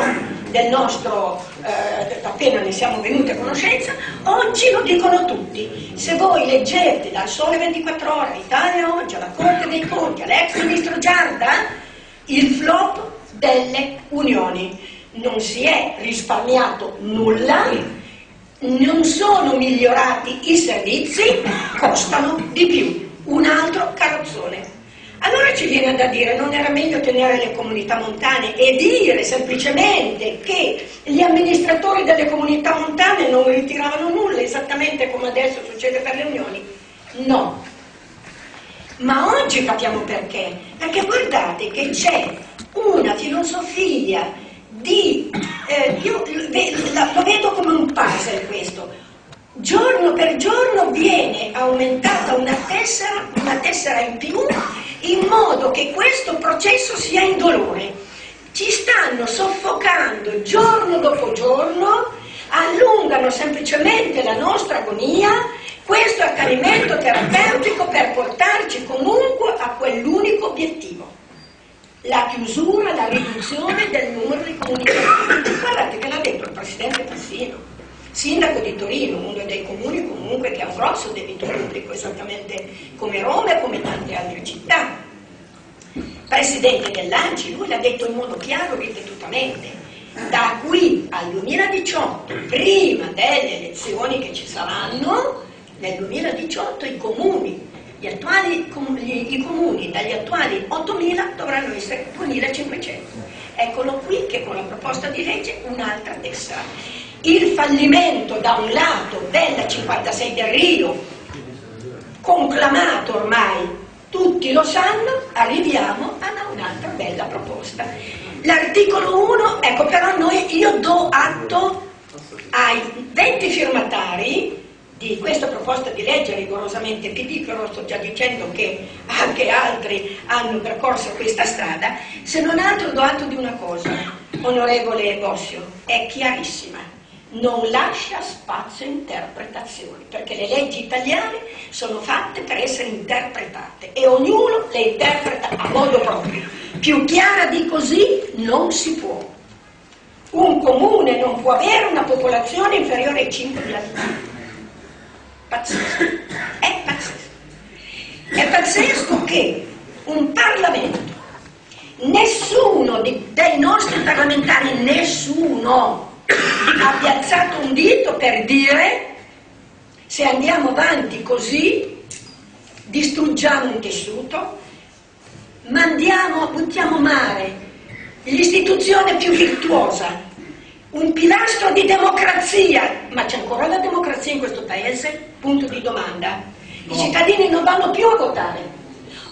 del nostro, eh, appena ne siamo venuti a conoscenza, oggi lo dicono tutti. Se voi leggete dal Sole 24 Ore, Italia Oggi, alla Corte dei Conti, all'ex ministro Giarda, delle unioni. Non si è risparmiato nulla, non sono migliorati i servizi, costano di più. Un altro carrozzone. Allora ci viene da dire non era meglio tenere le comunità montane e dire semplicemente che gli amministratori delle comunità montane non ritiravano nulla, esattamente come adesso succede per le unioni? No. Ma oggi capiamo perché. Perché guardate che c'è una filosofia di, eh, io lo vedo come un puzzle questo, giorno per giorno viene aumentata una tessera, una tessera in più, in modo che questo processo sia indolore. Ci stanno soffocando giorno dopo giorno, allungano semplicemente la nostra agonia, questo accanimento terapeutico per portarci comunque a quell'unico obiettivo la chiusura, la riduzione del numero di comunicazioni. Guardate che l'ha detto il Presidente Passino, sindaco di Torino, uno dei comuni comunque che ha un grosso debito pubblico, esattamente come Roma e come tante altre città. Presidente dell'Anci, lui l'ha detto in modo chiaro ripetutamente. Da qui al 2018, prima delle elezioni che ci saranno, nel 2018 i comuni attuali, i comuni dagli attuali 8.000 dovranno essere 2.500 Eccolo qui che con la proposta di legge un'altra tessa. Il fallimento da un lato della 56 del Rio, conclamato ormai, tutti lo sanno, arriviamo a un'altra bella proposta. L'articolo 1, ecco però noi, io do atto ai 20 firmatari di questa proposta di legge rigorosamente PD, però sto già dicendo che anche altri hanno percorso questa strada, se non altro do atto di una cosa, onorevole Bossio, è chiarissima, non lascia spazio a interpretazioni, perché le leggi italiane sono fatte per essere interpretate e ognuno le interpreta a modo proprio. Più chiara di così non si può. Un comune non può avere una popolazione inferiore ai 5.000 abitanti pazzesco, è pazzesco. È pazzesco che un Parlamento, nessuno dei nostri parlamentari, nessuno, ha piazzato un dito per dire se andiamo avanti così distruggiamo un tessuto, mandiamo, buttiamo mare l'istituzione più virtuosa un pilastro di democrazia, ma c'è ancora la democrazia in questo paese? Punto di domanda. I cittadini non vanno più a votare.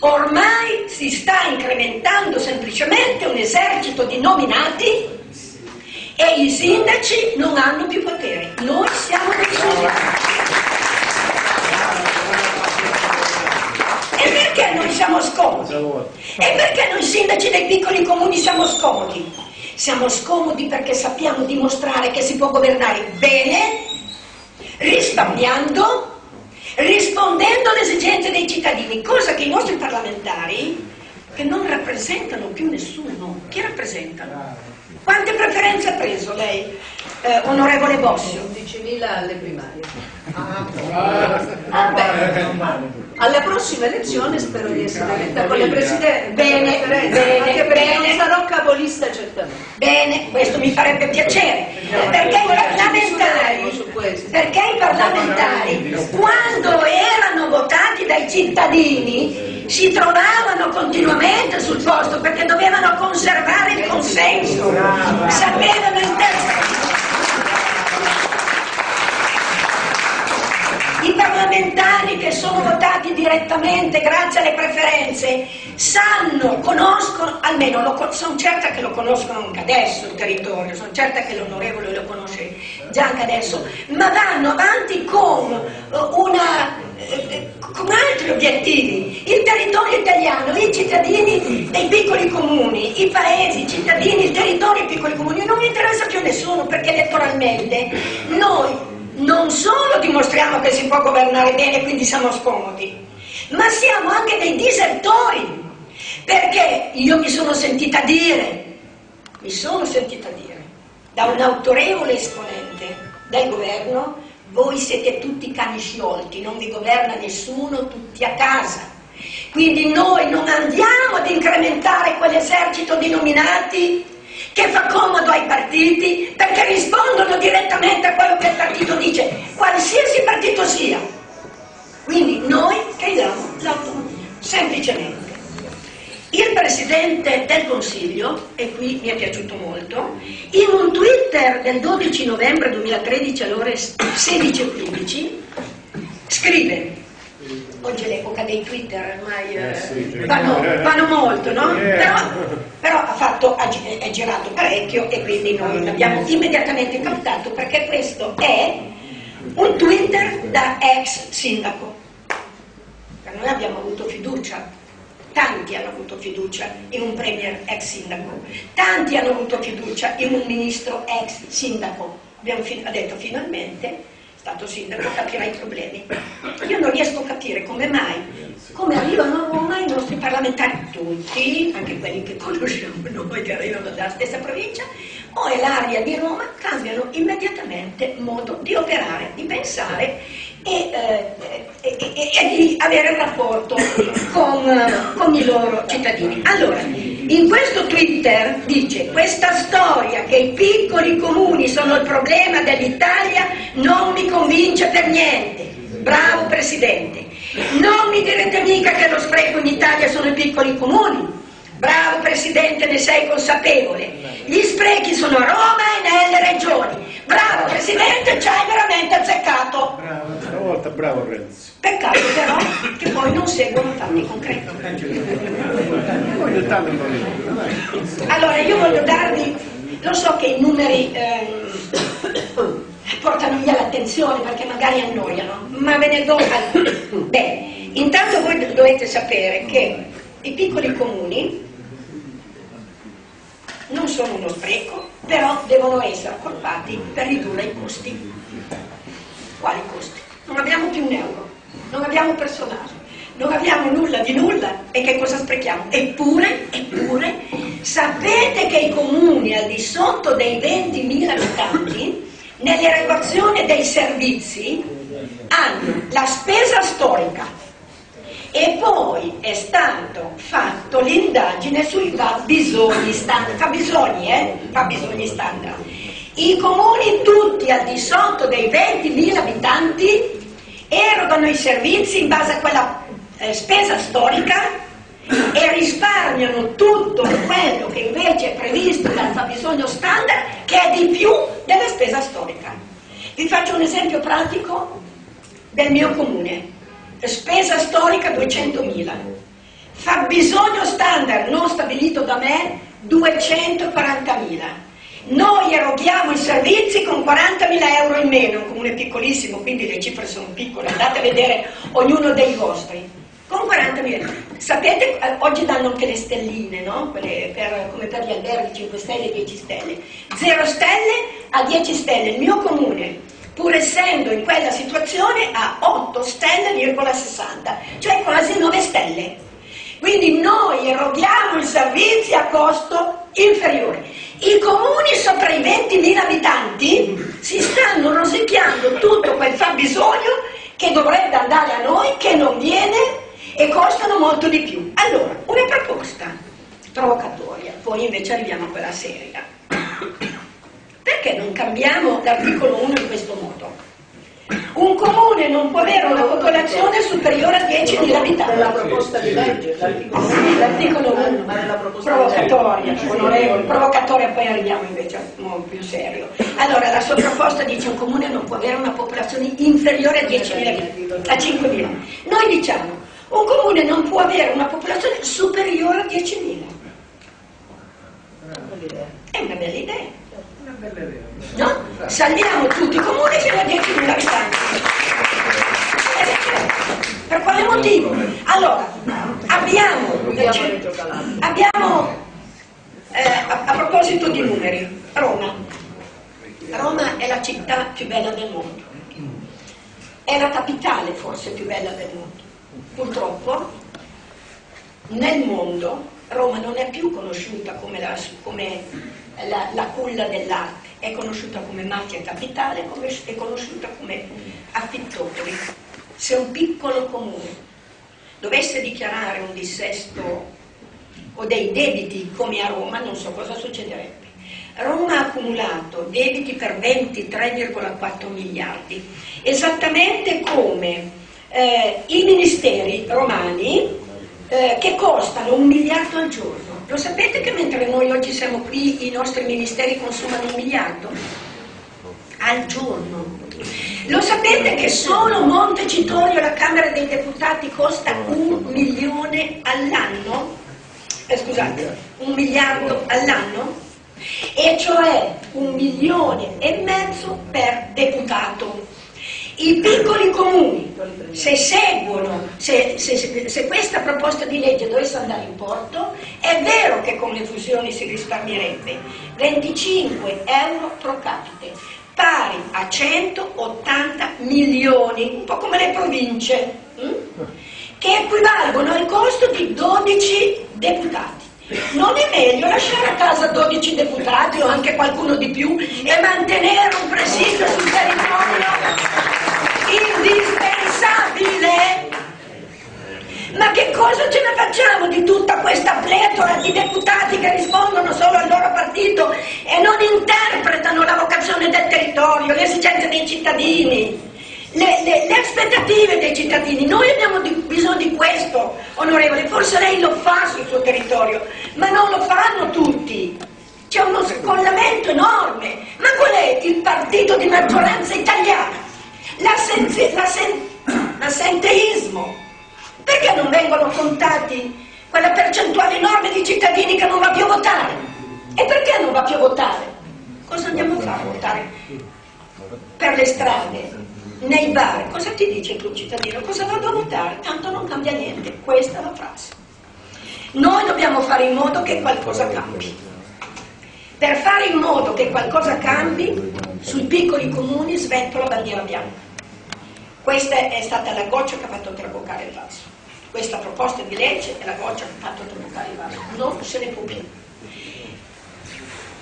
Ormai si sta incrementando semplicemente un esercito di nominati e i sindaci non hanno più poteri. Noi siamo dei sindaci. E perché noi siamo scomodi? E perché noi sindaci dei piccoli comuni siamo scomodi? Siamo scomodi perché sappiamo dimostrare che si può governare bene, risparmiando, rispondendo alle esigenze dei cittadini, cosa che i nostri parlamentari, che non rappresentano più nessuno, chi rappresentano? Quante preferenze ha preso lei, eh, onorevole Bossio? 11.000 alle primarie. Ah, ah, beh. Alle prossime elezioni spero di essere eletta con le presidenti. Bene, bene, anche perché bene. non sarò capolista certamente. Bene, questo mi farebbe piacere. Perché i parlamentari, perché i parlamentari quando erano votati dai cittadini si trovavano continuamente sul posto perché dovevano conservare il consenso, sapevano in testa I parlamentari che sono votati direttamente grazie alle preferenze sanno, conoscono, almeno sono certa che lo conoscono anche adesso il territorio, sono certa che l'onorevole lo conosce già anche adesso, ma vanno avanti con, eh, una, eh, con altri obiettivi. Il territorio italiano, i cittadini dei piccoli comuni, i paesi, i cittadini, il territorio dei piccoli comuni, non interessa più nessuno perché elettoralmente noi non solo dimostriamo che si può governare bene, quindi siamo scomodi, ma siamo anche dei disertori, perché io mi sono sentita dire, mi sono sentita dire, da un autorevole esponente del governo, voi siete tutti cani sciolti, non vi governa nessuno, tutti a casa. Quindi noi non andiamo ad incrementare quell'esercito di nominati che fa comodo ai partiti perché rispondono direttamente a quello che il partito dice, qualsiasi partito sia. Quindi noi crediamo l'autonomia, semplicemente. Il Presidente del Consiglio, e qui mi è piaciuto molto, in un Twitter del 12 novembre 2013 alle ore 16.15 scrive oggi è l'epoca dei Twitter, ormai eh, sì, vanno, vanno, molto, no? Però, però fatto, è girato parecchio e quindi noi l'abbiamo immediatamente captato perché questo è un Twitter da ex sindaco. Noi abbiamo avuto fiducia, tanti hanno avuto fiducia in un premier ex sindaco, tanti hanno avuto fiducia in un ministro ex sindaco. Abbiamo detto finalmente stato sindaco capirà i problemi. Io non riesco a capire come mai, come arrivano a Roma i nostri parlamentari, tutti, anche quelli che conosciamo noi che arrivano dalla stessa provincia, o è l'aria di Roma, cambiano immediatamente modo di operare, di pensare e, eh, e, e, e di avere un rapporto con, con i loro cittadini. Allora, in questo Twitter dice questa storia che i piccoli comuni sono il problema dell'Italia non mi convince per niente. Bravo Presidente. Non mi direte mica che lo spreco in Italia sono i piccoli comuni. Bravo Presidente, ne sei consapevole. Gli sprechi sono a Roma e nelle regioni. Bravo Presidente, ci hai veramente azzeccato. Bravo, stavolta bravo Renzi. Peccato però che poi non seguono fatti concreti. Allora io voglio darvi, lo so che i numeri ehm, portano via l'attenzione perché magari annoiano, ma ve ne do alcuni. Bene, intanto voi dovete sapere che i piccoli comuni non sono uno spreco, però devono essere accorpati per ridurre i costi. Quali costi? Non abbiamo più un euro, non abbiamo personale, non abbiamo nulla di nulla e che cosa sprechiamo? Eppure, eppure, sapete che i comuni al di sotto dei 20.000 abitanti nell'erogazione dei servizi hanno la spesa storica e poi è stato fatto l'indagine sui fabbisogni standard, fabbisogni, eh? fabbisogni standard. I comuni tutti al di sotto dei 20.000 abitanti erogano i servizi in base a quella eh, spesa storica e risparmiano tutto quello che invece è previsto dal fabbisogno standard che è di più della spesa storica. Vi faccio un esempio pratico del mio comune. Spesa storica 200.000, fabbisogno standard non stabilito da me 240.000. Noi eroghiamo i servizi con 40.000 euro in meno, un comune piccolissimo, quindi le cifre sono piccole, andate a vedere ognuno dei vostri. Con 40.000. Sapete, eh, oggi danno anche le stelline, no? Per, come per gli alberghi 5 stelle e 10 stelle. 0 stelle a 10 stelle. Il mio comune, pur essendo in quella situazione, ha 8 stelle,60, cioè quasi 9 stelle. Quindi noi eroghiamo i servizi a costo inferiore. I comuni sopra i 20.000 abitanti si stanno rosicchiando tutto quel fabbisogno che dovrebbe andare a noi, che non viene e costano molto di più. Allora, una proposta provocatoria, poi invece arriviamo a quella seria. Perché non cambiamo l'articolo 1 in questo modo? Un comune non può avere una popolazione superiore a 10.000 abitanti. Nella proposta di legge, l'articolo 1, provocatoria, onorevole, provocatoria, poi arriviamo invece a un più serio. Allora, la sua proposta dice un comune non può avere una popolazione inferiore a 10.000 abitanti, a 5.000. Noi diciamo un comune non può avere una popolazione superiore a 10.000. È una bella idea. No? Salviamo tutti i comuni fino a 10.000 abitanti. Per quale motivo? Allora, abbiamo, abbiamo eh, a, a proposito di numeri, Roma. Roma è la città più bella del mondo. È la capitale forse più bella del mondo Purtroppo nel mondo Roma non è più conosciuta come la, come la, la culla dell'arte, è conosciuta come mafia capitale, come, è conosciuta come affittopoli. Se un piccolo comune dovesse dichiarare un dissesto o dei debiti come a Roma, non so cosa succederebbe. Roma ha accumulato debiti per 23,4 miliardi, esattamente come eh, i ministeri romani eh, che costano un miliardo al giorno. Lo sapete che mentre noi oggi siamo qui i nostri ministeri consumano un miliardo? Al giorno. Lo sapete che solo Montecitorio, la Camera dei Deputati, costa un milione all'anno? Eh, scusate, un miliardo all'anno? E cioè un milione e mezzo per deputato. I piccoli comuni, se seguono, se, se, se, questa proposta di legge dovesse andare in porto, è vero che con le fusioni si risparmierebbe 25 euro pro capite, pari a 180 milioni, un po' come le province, hm? che equivalgono al costo di 12 deputati. Non è meglio lasciare a casa 12 deputati o anche qualcuno di più e mantenere un presidio sul territorio indispensabile. Ma che cosa ce ne facciamo di tutta questa pletora di deputati che rispondono solo al loro partito e non interpretano la vocazione del territorio, le esigenze dei cittadini? le, le, le aspettative dei cittadini. Noi abbiamo di, bisogno di questo, onorevole, forse lei lo fa sul suo territorio, ma non lo fanno tutti. C'è uno scollamento enorme. Ma qual è il partito di maggioranza italiana? L'assenteismo. Perché non vengono contati quella percentuale enorme di cittadini che non va più a votare? E perché non va più a votare? Cosa andiamo a fare a votare? Per le strade, nei bar, cosa ti dice tuo cittadino? Cosa vado a votare? Tanto non cambia niente, questa è la frase. Noi dobbiamo fare in modo che qualcosa cambi. Per fare in modo che qualcosa cambi, sui piccoli comuni svento la bandiera bianca. Questa è stata la goccia che ha fatto traboccare il vaso. Questa proposta di legge è la goccia che ha fatto traboccare il vaso. Non se ne può più.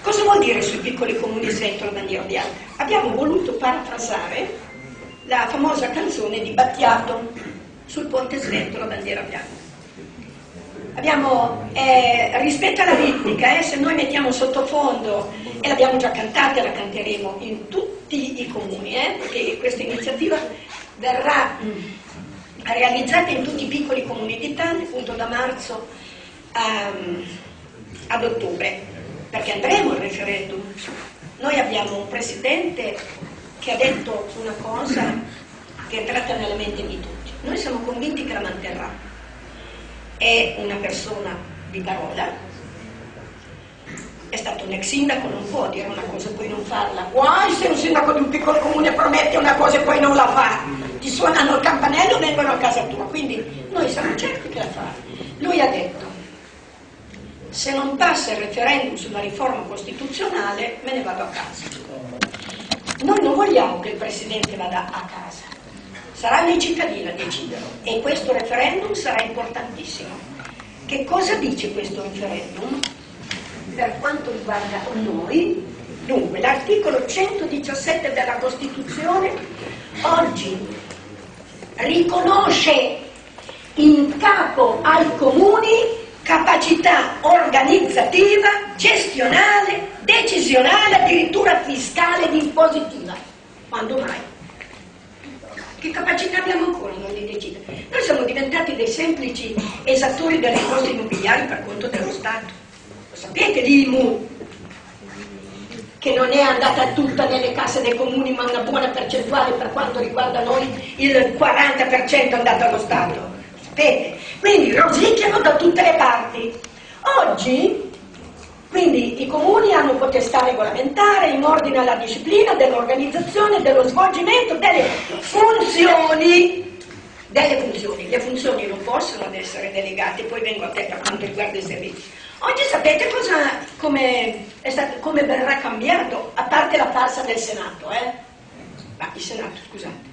Cosa vuol dire sui piccoli comuni svento la bandiera bianca? Abbiamo voluto parafrasare la famosa canzone di Battiato sul ponte svento la bandiera bianca. Abbiamo, eh, rispetto alla ritmica, eh, se noi mettiamo sottofondo, e l'abbiamo già cantata e la canteremo in tutti i comuni, eh, perché questa iniziativa verrà mh, realizzata in tutti i piccoli comuni d'Italia, appunto da marzo um, ad ottobre, perché andremo al referendum. Noi abbiamo un presidente che ha detto una cosa che è entrata nella mente di tutti. Noi siamo convinti che la manterrà è una persona di parola, è stato un ex sindaco, non può dire una cosa e poi non farla. Guai se un sindaco di un piccolo comune promette una cosa e poi non la fa, ti suonano il campanello e vengono a casa tua, quindi noi siamo certi che la fa. Lui ha detto, se non passa il referendum sulla riforma costituzionale me ne vado a casa. Noi non vogliamo che il Presidente vada a casa, saranno i cittadini a deciderlo e questo referendum sarà importantissimo. Che cosa dice questo referendum? Per quanto riguarda noi, dunque l'articolo 117 della Costituzione oggi riconosce in capo ai comuni capacità organizzativa, gestionale, decisionale, addirittura fiscale ed impositiva. Quando mai? Che capacità abbiamo ancora noi di decidere? Noi siamo diventati dei semplici esattori delle imposte immobiliari per conto dello Stato. Lo sapete l'IMU? Che non è andata tutta nelle casse dei comuni, ma una buona percentuale per quanto riguarda noi, il 40% è andato allo Stato. Sapete? Quindi rosicchiano da tutte le parti. Oggi quindi i comuni hanno potestà regolamentare in ordine alla disciplina dell'organizzazione, dello svolgimento delle funzioni. Delle funzioni. Le funzioni non possono essere delegate, poi vengo a te per quanto riguarda i servizi. Oggi sapete cosa, come, stato, come verrà cambiato, a parte la farsa del Senato, eh? Ma il Senato, scusate.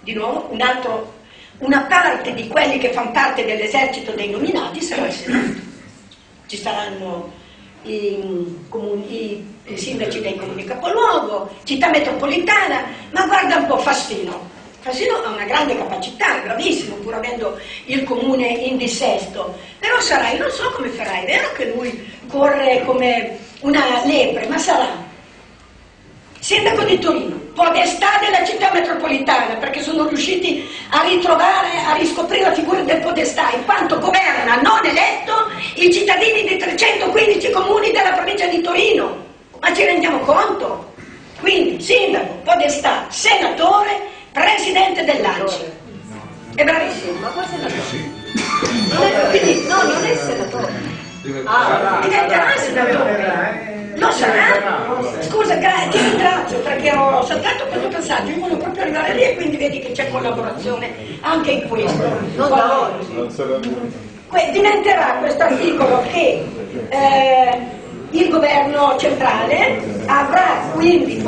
Di nuovo, un altro, una parte di quelli che fanno parte dell'esercito dei nominati sarà il Senato ci saranno i, comuni, i, sindaci dei comuni capoluogo, città metropolitana, ma guarda un po' Fassino. Fassino ha una grande capacità, bravissimo, pur avendo il comune in dissesto, però sarà, io non so come farà, è vero che lui corre come una lepre, ma sarà Sindaco di Torino, podestà della città metropolitana, perché sono riusciti a ritrovare, a riscoprire la figura del podestà, in quanto governa non eletto i cittadini di 315 comuni della provincia di Torino. Ma ci rendiamo conto? Quindi, sindaco, podestà, senatore, presidente dell'ANCI. È bravissimo. Ma poi senatore? Non è, quindi, no, non è senatore. Ah, diventerà senatore. Lo sarà? Scusa, ti ringrazio perché ho saltato questo passaggio, io volevo proprio arrivare lì e quindi vedi che c'è collaborazione anche in questo. Diventerà questo articolo che eh, il governo centrale avrà quindi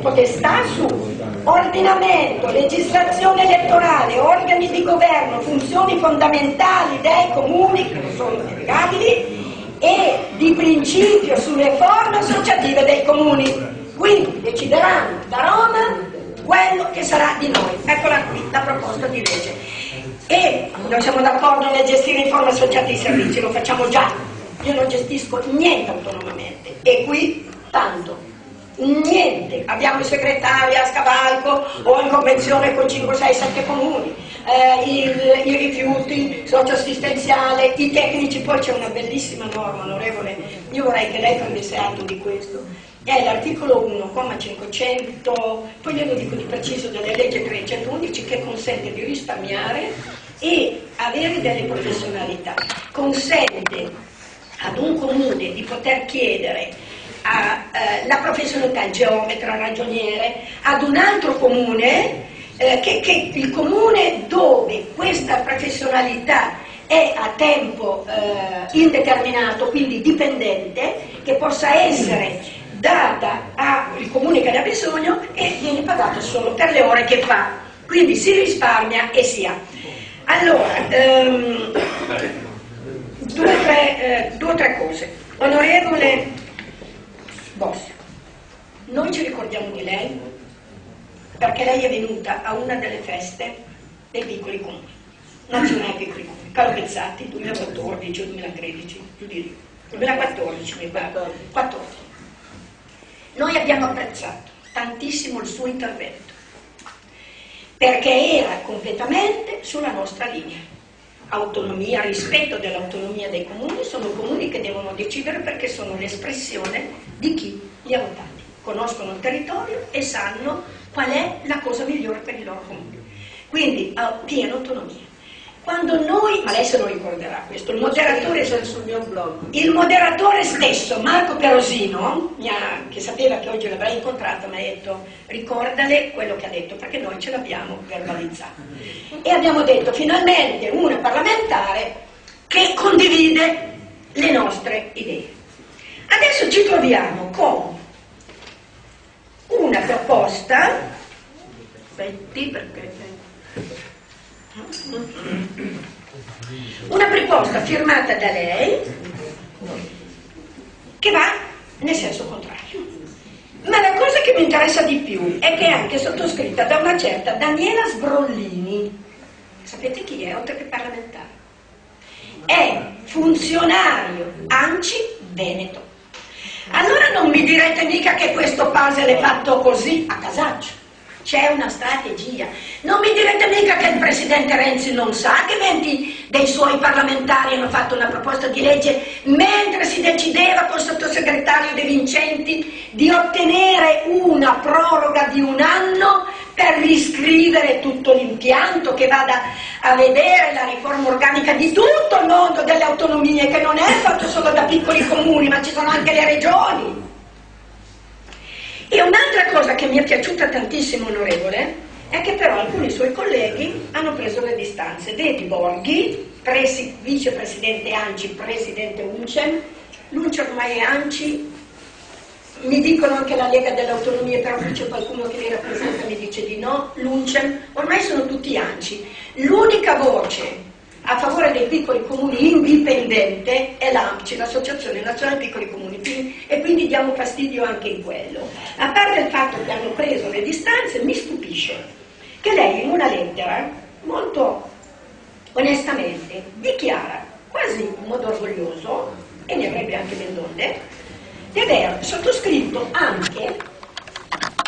potestà su ordinamento, legislazione elettorale, organi di governo, funzioni fondamentali dei comuni che sono delegabili e di principio sulle forme associative dei comuni. Quindi decideranno da Roma quello che sarà di noi. Eccola qui la proposta di legge. E noi siamo d'accordo nel gestire in forma associata i servizi, lo facciamo già. Io non gestisco niente autonomamente e qui tanto. Niente, abbiamo il segretario a scavalco o in convenzione con 5, 6, 7 comuni, eh, il- i rifiuti, socioassistenziale, i tecnici, poi c'è una bellissima norma, onorevole, io vorrei che lei prendesse atto di questo, è l'articolo 1, comma 500, poi glielo dico di preciso della legge 311 che consente di risparmiare e avere delle professionalità, consente ad un comune di poter chiedere a, eh, la professionalità geometra, ragioniere, ad un altro comune eh, che, che il comune dove questa professionalità è a tempo eh, indeterminato, quindi dipendente, che possa essere data al comune che ne ha bisogno e viene pagato solo per le ore che fa. Quindi si risparmia e si ha. Allora, ehm, due o tre, eh, tre cose. Onorevole Bossi, noi ci ricordiamo di lei perché lei è venuta a una delle feste dei piccoli comuni, nazionali piccoli comuni, Calvezzati 2014 o 2013, più di lì. 2014 mi pare, 14. Noi abbiamo apprezzato tantissimo il suo intervento perché era completamente sulla nostra linea. Autonomia, rispetto dell'autonomia dei comuni, sono comuni che devono decidere perché sono l'espressione di chi li ha votati. Conoscono il territorio e sanno qual è la cosa migliore per i loro comuni. Quindi ha piena autonomia. Quando noi, ma lei se lo ricorderà questo, il moderatore, sul mio blog. il moderatore stesso, Marco Perosino, ha- che sapeva che oggi l'avrei incontrata, mi ha detto ricordale quello che ha detto, perché noi ce l'abbiamo verbalizzato. E abbiamo detto finalmente una parlamentare che condivide le nostre idee. Adesso ci troviamo con una proposta, aspetti perché una proposta firmata da lei che va nel senso contrario. Ma la cosa che mi interessa di più è che è anche sottoscritta da una certa Daniela Sbrollini. Sapete chi è, oltre che parlamentare? È funzionario ANCI Veneto. Allora non mi direte mica che questo puzzle è fatto così a casaccio. C'è una strategia. Non mi direte mica che il Presidente Renzi non sa che 20 dei suoi parlamentari hanno fatto una proposta di legge mentre si decideva col sottosegretario De Vincenti di ottenere una proroga di un anno per riscrivere tutto l'impianto che vada a vedere la riforma organica di tutto il mondo delle autonomie, che non è fatto solo da piccoli comuni, ma ci sono anche le regioni. Un'altra cosa che mi è piaciuta tantissimo, onorevole, è che però alcuni suoi colleghi hanno preso le distanze. Vedi Borghi, presi- vicepresidente ANCI, presidente UNCEM, l'UNCEM ormai è ANCI, mi dicono anche la Lega delle Autonomie, però c'è qualcuno che li rappresenta e mi dice di no, l'UNCEM, ormai sono tutti ANCI. L'unica voce a favore dei piccoli comuni indipendente è l'AMCI, l'Associazione Nazionale Piccoli Comuni, e quindi diamo fastidio anche in quello. A parte il fatto che hanno preso le distanze, mi stupisce che lei in una lettera molto onestamente dichiara, quasi in modo orgoglioso, e ne avrebbe anche ben donde, di aver sottoscritto anche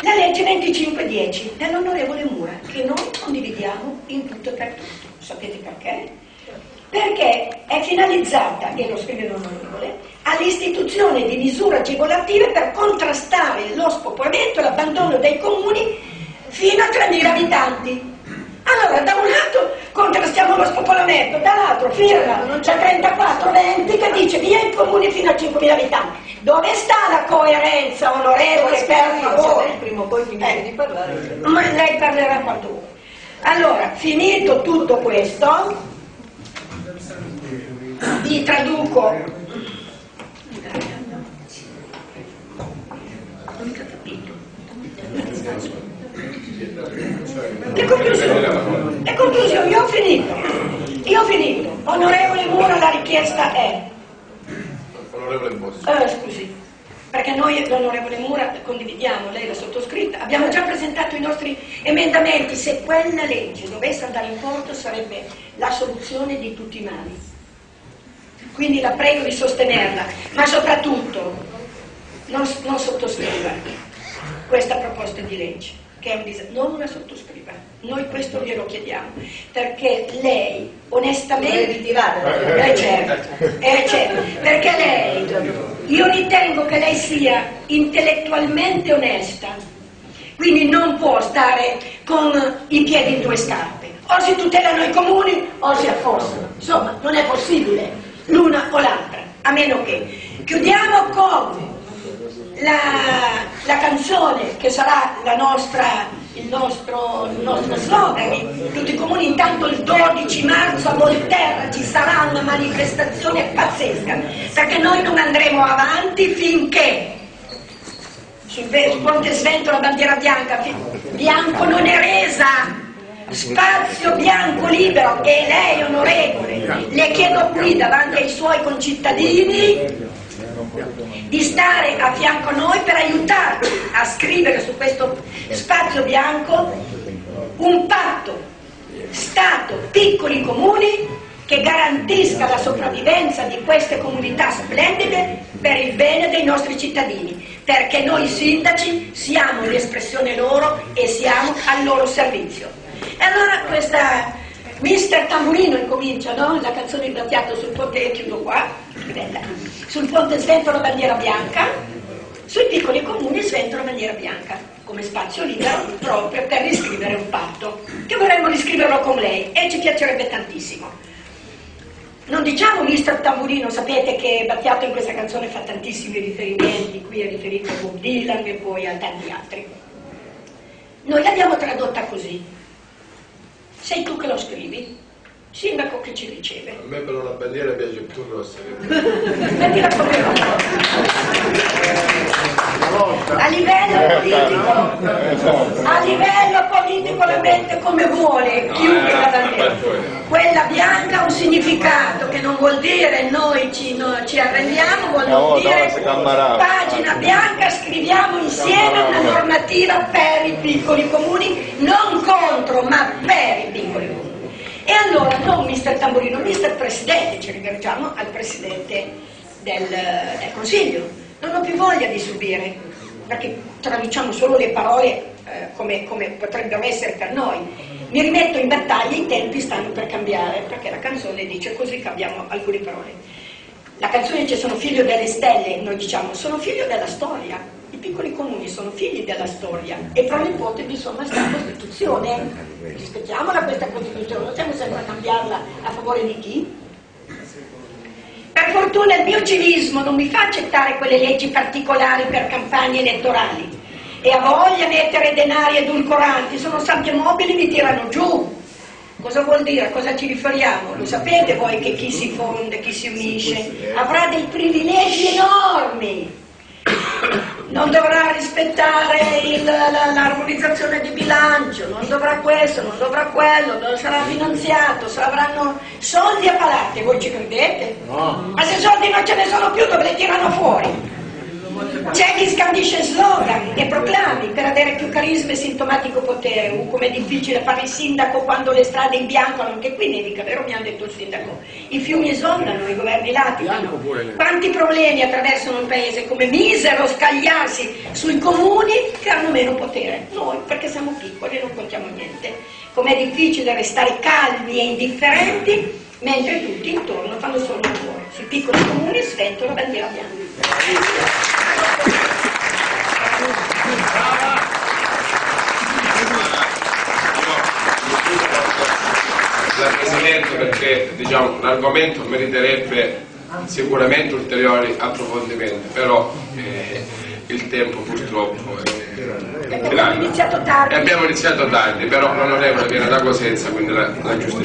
la legge 2510 dell'onorevole Mura, che noi condividiamo in tutto e per tutto. Sapete perché? Perché è finalizzata, e lo scrive l'onorevole, all'istituzione di misure agevolative per contrastare lo spopolamento e l'abbandono dei comuni fino a 3.000 abitanti. Allora, da un lato contrastiamo lo spopolamento, dall'altro firma c'è 3420 che dice via i comuni fino a 5.000 abitanti. Dove sta la coerenza, onorevole, per favore? Prima o poi finisce di parlare. Ma lei parlerà quanto vuole. Allora, finito tutto questo, vi traduco. Le conclusioni. Le conclusioni, io ho finito. Io ho finito. Onorevole Mura, la richiesta è. Onorevole Bossi. Eh, scusi, perché noi l'onorevole Mura condividiamo, lei l'ha sottoscritta, abbiamo già presentato i nostri emendamenti, se quella legge dovesse andare in porto sarebbe la soluzione di tutti i mali. Quindi la prego di sostenerla, ma soprattutto non, non sottoscriva questa proposta di legge, che è un dis- non la sottoscriva. Noi questo glielo chiediamo, perché lei onestamente... Vorrei ritirare. Eh, certo, eh, certo, perché lei, io ritengo che lei sia intellettualmente onesta, quindi non può stare con i piedi in due scarpe. O si tutelano i comuni o si affossano. Insomma, non è possibile l'una o l'altra, a meno che. Chiudiamo con la, la canzone che sarà nostra, il, nostro, il nostro slogan. Tutti i comuni, intanto il 12 marzo a Volterra ci sarà una manifestazione pazzesca, perché noi non andremo avanti finché sul ponte Svento la bandiera bianca, bianco non è resa, spazio bianco libero e lei onorevole, le chiedo qui davanti ai suoi concittadini di stare a fianco a noi per aiutarci a scrivere su questo spazio bianco un patto Stato, piccoli comuni che garantisca la sopravvivenza di queste comunità splendide per il bene dei nostri cittadini, perché noi sindaci siamo l'espressione loro e siamo al loro servizio. E allora questa Mister Tamburino incomincia, no? La canzone di Battiato sul ponte, chiudo qua, bella. sul ponte sventola bandiera bianca, sui piccoli comuni sventola bandiera bianca, come spazio libero proprio per riscrivere un patto, che vorremmo riscriverlo con lei e ci piacerebbe tantissimo. Non diciamo mister Tamburino, sapete che Battiato in questa canzone fa tantissimi riferimenti, qui è riferito a Bob Dylan e poi a tanti altri. Noi l'abbiamo tradotta così. Sei tu che lo scrivi, sindaco che ci riceve. A me per una bandiera piace più rossa che Mettila come A livello politico, a livello politico la mette come vuole, chiunque la bandiera. Quella bianca ha un significato che non vuol dire noi ci, no- ci arrendiamo, vuol No, dire pagina bianca, scriviamo insieme una normativa per i piccoli comuni, non contro, ma per i piccoli comuni. E allora non mister Tamburino, mister Presidente, ci rivolgiamo al Presidente del, del Consiglio. Non ho più voglia di subire, perché traduciamo solo le parole eh, come, come potrebbero essere per noi. Mi rimetto in battaglia, i tempi stanno per cambiare, perché la canzone dice così cambiamo alcune parole. La canzone dice sono figlio delle stelle, noi diciamo sono figlio della storia. I piccoli comuni sono figli della storia e pro nipote insomma sta Costituzione. Rispettiamola questa Costituzione, non stiamo sempre a cambiarla a favore di chi? Per fortuna il mio civismo non mi fa accettare quelle leggi particolari per campagne elettorali e a voglia mettere denari edulcoranti, sono sabbie mobili mi tirano giù. Cosa vuol dire? A cosa ci riferiamo? Lo sapete voi che chi si fonde, chi si unisce, avrà dei privilegi enormi. Non dovrà rispettare il- la- l'armonizzazione di bilancio, non dovrà questo, non dovrà quello, non sarà finanziato, avranno soldi a palate, voi ci credete? Ma se soldi non ce ne sono più, dove li tirano fuori? C'è chi scandisce slogan e proclami per avere più carisma e sintomatico potere. Uh, com'è difficile fare il sindaco quando le strade imbiancano, anche qui nevica, vero? Mi ha detto il sindaco. I fiumi esondano, i governi laticano. Quanti problemi attraversano il paese, come misero scagliarsi sui comuni che hanno meno potere. Noi, perché siamo piccoli e non contiamo niente. Com'è difficile restare calmi e indifferenti mentre tutti intorno fanno solo cuore. Sui piccoli comuni sventola bandiera bianca. La Presidente perché diciamo, l'argomento meriterebbe sicuramente ulteriori approfondimenti, però eh, il tempo purtroppo è, è Abbiamo grande. iniziato tardi. E abbiamo iniziato tardi, però l'onorevole viene da Cosenza, quindi la, la giustifico.